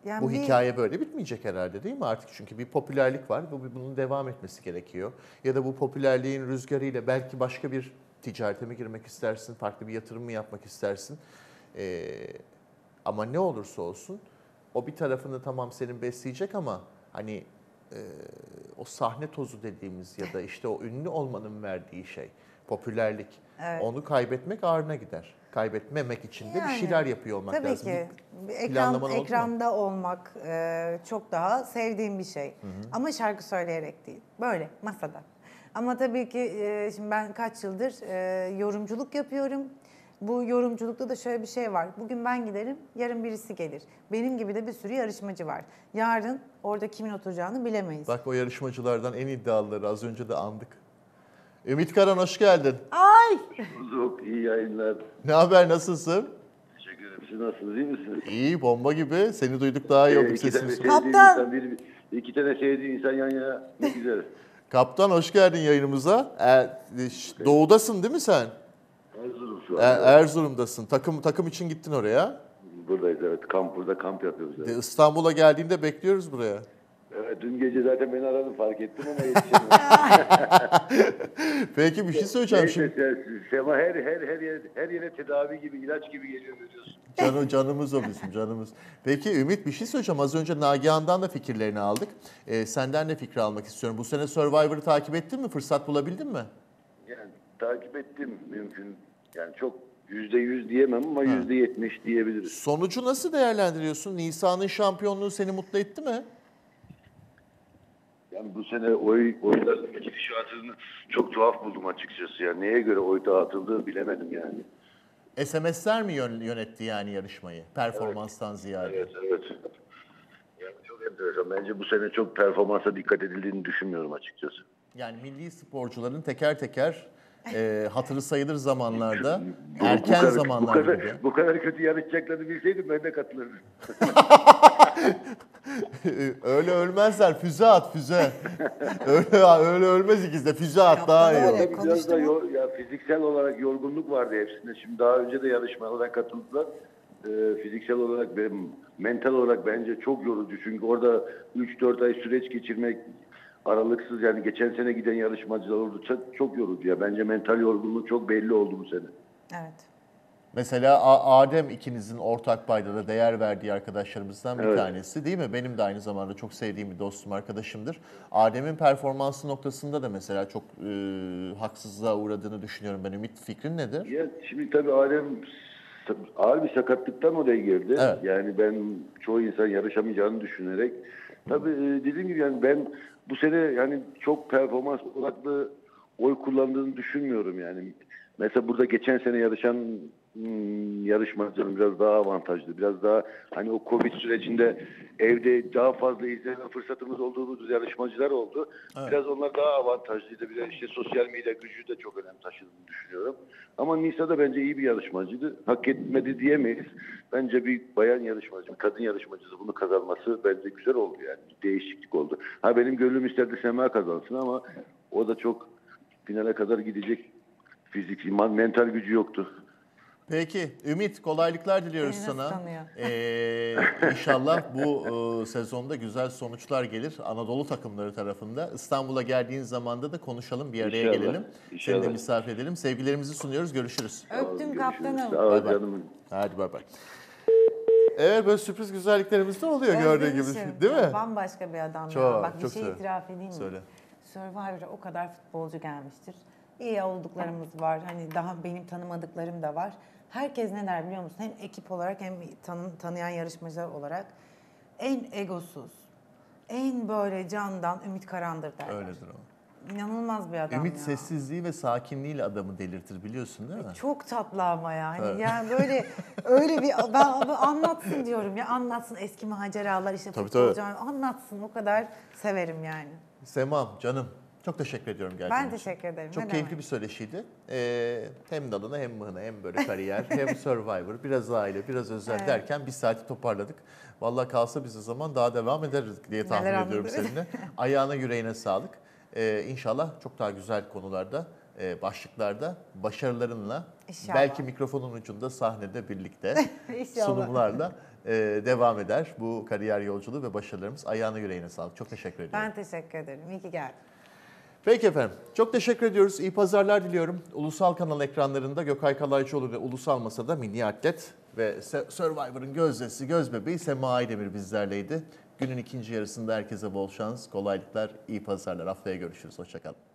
Yani Bu bir- hikaye böyle bitmeyecek herhalde değil mi artık? Çünkü bir popülerlik var. Bu bunun devam etmesi gerekiyor. Ya da bu popülerliğin rüzgarıyla belki başka bir ticarete mi girmek istersin, farklı bir yatırım mı yapmak istersin? Ee, ama ne olursa olsun o bir tarafını tamam senin besleyecek ama hani e, o sahne tozu dediğimiz ya da işte o ünlü olmanın verdiği şey, popülerlik. Evet. Onu kaybetmek ağrına gider. Kaybetmemek için de bir Yani, şeyler yapıyor olmak Tabii lazım. ki. Bir Bir Ekran, oldu mu? ekranda olmak e, çok daha sevdiğim bir şey. Ama şarkı söyleyerek değil. Böyle masada. Ama tabii ki e, şimdi ben kaç yıldır e, yorumculuk yapıyorum. Bu yorumculukta da şöyle bir şey var. Bugün ben giderim, yarın birisi gelir. Benim gibi de bir sürü yarışmacı var. Yarın orada kimin oturacağını bilemeyiz. Bak o yarışmacılardan en iddialıları az önce de andık. Ümit Karan hoş geldin. Ay! Bulduk, iyi yayınlar. Ne haber, nasılsın? Teşekkür ederim. Siz nasılsınız, iyi misiniz? İyi, bomba gibi. Seni duyduk daha iyi Ee, olduk sevdiğim Kaptan! insan, bir, iki tane sevdiğim insan yan yana ne güzel. Kaptan hoş geldin yayınımıza. Er- ş- doğudasın değil mi sen? Erzurum şu E- anda. Erzurum'dasın. Takım takım için gittin oraya. Buradayız evet. Kamp, burada kamp yapıyoruz. Evet. İstanbul'a geldiğinde bekliyoruz buraya. Evet. Dün gece zaten beni aradın fark ettim ama yetişemedim. Peki bir şey söyleyeceğim Neyse, şimdi. Sema her, her, her, yere, her yere tedavi gibi, ilaç gibi geliyor biliyorsun. Canı, canımız o bizim canımız. Peki Ümit bir şey söyleyeceğim. Az önce Nagihan'dan da fikirlerini aldık. Ee, senden de fikri almak istiyorum. Bu sene Survivor'ı takip ettin mi? Fırsat bulabildin mi? Yani takip ettim mümkün. Yani çok yüzde yüz diyemem ama yüzde yetmiş diyebiliriz. Sonucu nasıl değerlendiriyorsun? Nisa'nın şampiyonluğu seni mutlu etti mi? Yani bu sene oy oyların gidişatını çok tuhaf buldum açıkçası. Yani neye göre oy dağıtıldığı bilemedim yani. SMS'ler mi yön- yönetti yani yarışmayı? Performanstan ziyade. Evet, evet. Yani çok enteresan. Bence bu sene çok performansa dikkat edildiğini düşünmüyorum açıkçası. Yani milli sporcuların teker teker e, hatırı sayılır zamanlarda, Bu- erken bu kadar, zamanlarda bu kadar, bu kadar kötü yarışacaklarını bilseydim ben de katılırdım. öyle ölmezler, füze at füze. öyle öyle ölmez ikisi de, füze at daha iyi öyle. Tabii biraz da yor- ya fiziksel olarak yorgunluk vardı hepsinde. Şimdi daha önce de yarışmalara katıldılar. Ee, fiziksel olarak ve mental olarak bence çok yorucu. Çünkü orada 3-4 ay süreç geçirmek aralıksız yani geçen sene giden yarışmacılar oldu. Çok, çok yorucu ya. Bence mental yorgunluk çok belli oldu bu sene. Evet. Mesela Adem ikinizin ortak paydada değer verdiği arkadaşlarımızdan bir Evet. tanesi değil mi? Benim de aynı zamanda çok sevdiğim bir dostum, arkadaşımdır. Adem'in performansı noktasında da mesela çok e, haksızlığa uğradığını düşünüyorum ben. Ümit fikrin nedir? Ya şimdi tabii Adem ağır bir sakatlıktan oraya girdi. Evet. Yani ben çoğu insan yarışamayacağını düşünerek tabii e, dediğim gibi yani ben bu sene yani çok performans odaklı oy kullandığını düşünmüyorum yani. Mesela burada geçen sene yarışan yarışmacıların biraz daha avantajlı. Biraz daha hani o Covid sürecinde evde daha fazla izleme fırsatımız olduğumuz yarışmacılar oldu. Biraz onlar daha avantajlıydı. Bir de işte sosyal medya gücü de çok önem taşıdığını düşünüyorum. Ama Nisa da bence iyi bir yarışmacıydı. Hak etmedi diyemeyiz. Bence bir bayan yarışmacı, bir kadın yarışmacısı bunu kazanması bence güzel oldu yani. Bir değişiklik oldu. Ha benim gönlüm isterdi Sema kazansın ama o da çok finale kadar gidecek fizik, man- mental gücü yoktu. Peki Ümit kolaylıklar diliyoruz nasıl sana. tanıyor? Ee, inşallah bu e, sezonda güzel sonuçlar gelir Anadolu takımları tarafında. İstanbul'a geldiğin zamanda da konuşalım bir araya İnşallah, gelelim. Seni de inşallah. misafir edelim. Sevgilerimizi sunuyoruz. Görüşürüz. Öptüm kaptanım. Sağ ol canım. Hadi bay bay. Evet böyle sürpriz güzelliklerimiz de oluyor gördüğün gibi. Değil mi? Ya, Bambaşka bir adam ya. Çok, Bak bir çok şey severim. itiraf edeyim mi? Söyle. Survivor'a o kadar futbolcu gelmiştir. İyi olduklarımız var. Hani daha benim tanımadıklarım da var. Herkes ne der biliyor musun? Hem ekip olarak hem tanı, tanıyan yarışmacılar olarak en egosuz, en böyle candan Ümit Karandır derler. Öyledir o. İnanılmaz bir adam Ümit ya. sessizliği ve sakinliğiyle adamı delirtir biliyorsun değil mi? Çok tatlı ama yani. Evet. Yani böyle öyle bir ben abi anlatsın diyorum ya anlatsın eski maceralar işte Tabii, futbolcu tabii. anlatsın o kadar severim yani. Semam canım çok teşekkür ediyorum geldiğin Ben için. teşekkür ederim. Çok ne keyifli demek. bir söyleşiydi. Ee, hem dalına hem mıhına hem böyle kariyer hem Survivor biraz aile biraz özel Evet. derken bir saati toparladık. Vallahi kalsa bize zaman daha devam ederiz diye tahmin Neler ediyorum anlatırız. seninle. Ayağına yüreğine sağlık. Ee, inşallah çok daha güzel konularda, e, başlıklarda başarılarınla İnşallah. belki mikrofonun ucunda sahnede birlikte sunumlarla e, devam eder bu kariyer yolculuğu ve başarılarımız. Ayağına yüreğine sağlık. Çok teşekkür ediyorum. Ben teşekkür ederim. İyi ki geldin. Peki efendim. Çok teşekkür ediyoruz. İyi pazarlar diliyorum. Ulusal kanal ekranlarında Gökay Kalaycıoğlu ve Ulusal Masa'da Mini Atlet Ve Survivor'ın gözdesi, göz bebeği Sema Aydemir bizlerleydi. Günün ikinci yarısında herkese bol şans, kolaylıklar, iyi pazarlar. Haftaya görüşürüz. Hoşçakalın.